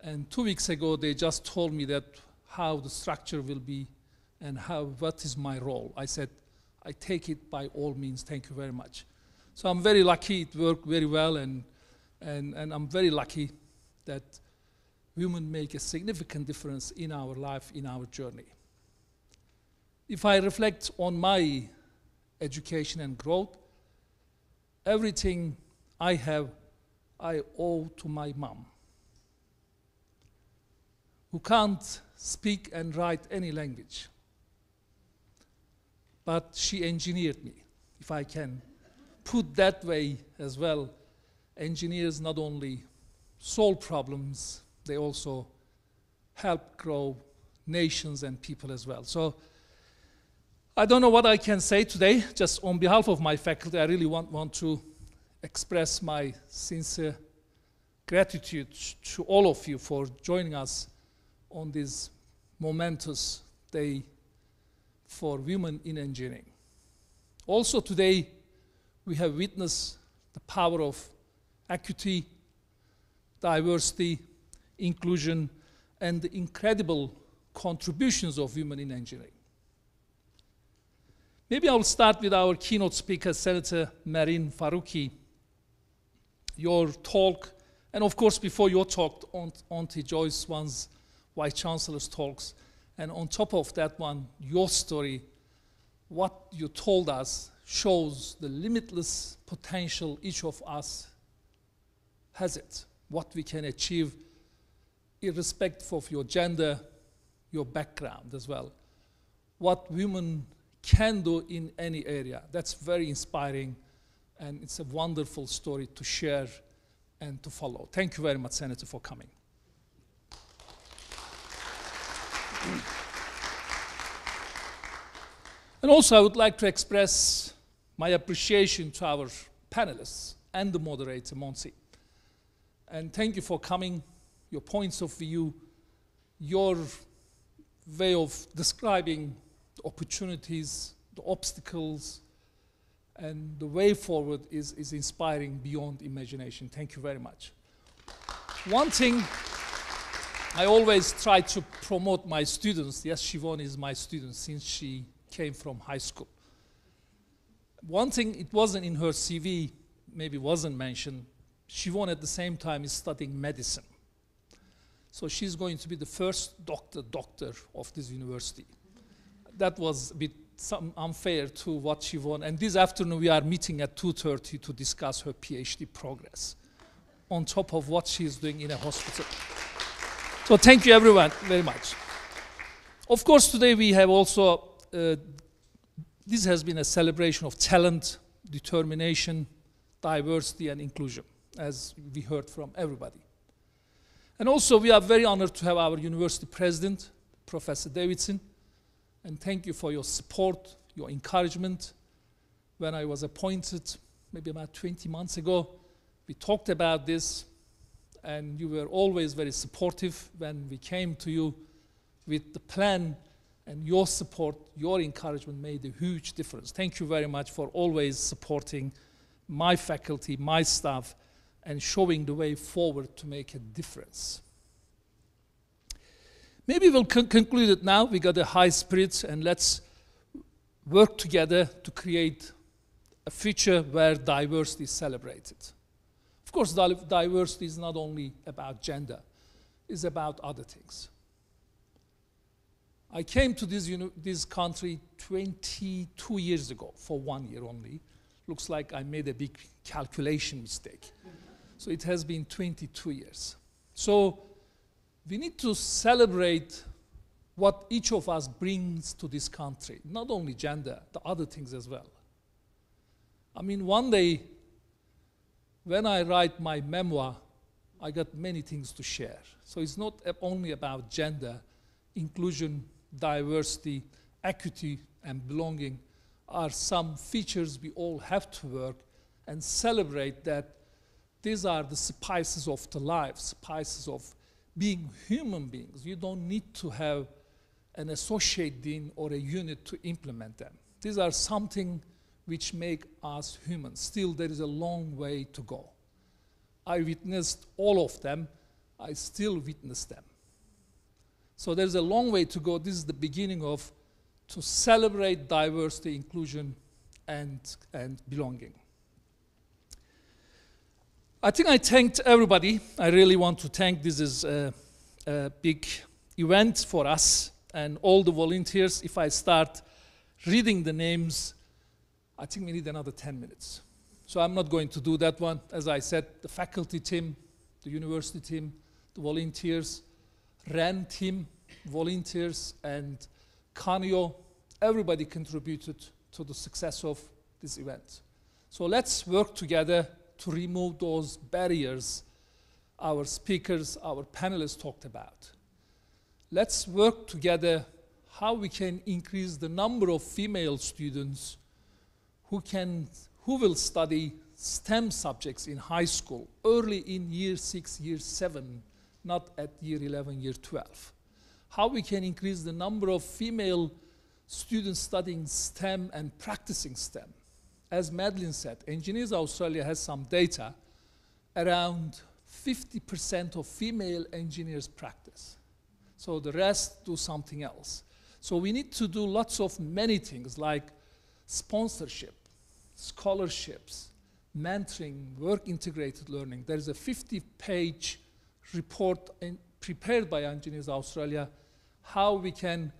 And two weeks ago, they just told me that how the structure will be and how, what is my role. I said, I take it by all means, thank you very much. So I'm very lucky, it worked very well, and, and, and I'm very lucky that women make a significant difference in our life, in our journey. If I reflect on my education and growth, everything I have, I owe to my mom, who can't speak and write any language. But she engineered me, if I can put that way as well. Engineers not only solve problems, they also help grow nations and people as well. So I don't know what I can say today. Just on behalf of my faculty, I really want, want to express my sincere gratitude to all of you for joining us on this momentous day for women in engineering. Also today, we have witnessed the power of equity, diversity, inclusion, and the incredible contributions of women in engineering. Maybe I'll start with our keynote speaker, Senator Mehreen Faruqi. Your talk, and of course, before your talk, Auntie Joyce one's Vice Chancellor's talks, and on top of that one, your story, what you told us shows the limitless potential each of us has it, what we can achieve irrespective of your gender, your background as well. What women can do in any area. That's very inspiring, and it's a wonderful story to share and to follow. Thank you very much, Senator, for coming. And also, I would like to express my appreciation to our panelists and the moderator, Montse. And thank you for coming, your points of view, your way of describing the opportunities, the obstacles, and the way forward is, is inspiring beyond imagination. Thank you very much. One thing I always try to promote my students, yes, Siobhan is my student since she came from high school. One thing, it wasn't in her CV, maybe wasn't mentioned, Siobhan at the same time is studying medicine. So she's going to be the first doctor doctor of this university that was a bit some unfair to what she won. And this afternoon we are meeting at 2.30 to discuss her PhD progress on top of what she is doing in a hospital. So thank you everyone very much. Of course, today we have also, uh, this has been a celebration of talent, determination, diversity and inclusion, as we heard from everybody. And also we are very honored to have our university president, Professor Davidson, and thank you for your support, your encouragement. When I was appointed, maybe about 20 months ago, we talked about this, and you were always very supportive when we came to you with the plan, and your support, your encouragement made a huge difference. Thank you very much for always supporting my faculty, my staff, and showing the way forward to make a difference. Maybe we'll con conclude it now. We got a high spirit, and let's work together to create a future where diversity is celebrated. Of course, diversity is not only about gender, it's about other things. I came to this, this country 22 years ago, for one year only. Looks like I made a big calculation mistake. So it has been 22 years. So we need to celebrate what each of us brings to this country, not only gender, the other things as well. I mean, one day when I write my memoir, I got many things to share. So it's not only about gender, inclusion, diversity, equity, and belonging are some features we all have to work and celebrate that these are the spices of the life, spices of being human beings. You don't need to have an associate dean or a unit to implement them. These are something which make us human. Still, there is a long way to go. I witnessed all of them. I still witness them. So there's a long way to go. This is the beginning of to celebrate diversity, inclusion, and, and belonging. I think I thanked everybody. I really want to thank. This is a, a big event for us and all the volunteers. If I start reading the names, I think we need another 10 minutes. So I'm not going to do that one. As I said, the faculty team, the university team, the volunteers, RAN team, volunteers, and Canio, everybody contributed to the success of this event. So let's work together to remove those barriers our speakers, our panelists talked about. Let's work together how we can increase the number of female students who, can, who will study STEM subjects in high school, early in year six, year seven, not at year 11, year 12. How we can increase the number of female students studying STEM and practicing STEM. As Madeleine said, Engineers Australia has some data around 50% of female engineers practice. So the rest do something else. So we need to do lots of many things like sponsorship, scholarships, mentoring, work integrated learning. There's a 50 page report prepared by Engineers Australia how we can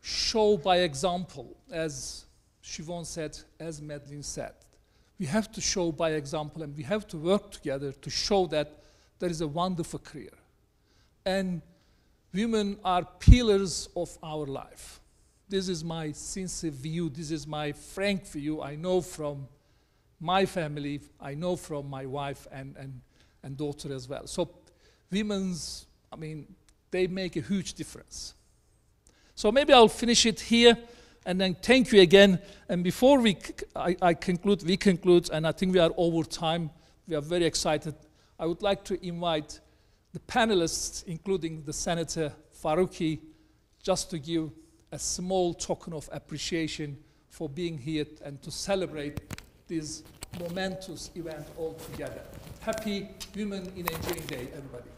show by example, as Siobhan said, as Madeleine said. We have to show by example and we have to work together to show that there is a wonderful career. And women are pillars of our life. This is my sincere view, this is my frank view. I know from my family, I know from my wife and, and, and daughter as well. So women's, I mean, they make a huge difference. So maybe I'll finish it here and then thank you again. And before we, I, I conclude, we conclude, and I think we are over time. We are very excited. I would like to invite the panelists, including the Senator Faruqi, just to give a small token of appreciation for being here and to celebrate this momentous event all together. Happy Women in Engineering Day, everybody.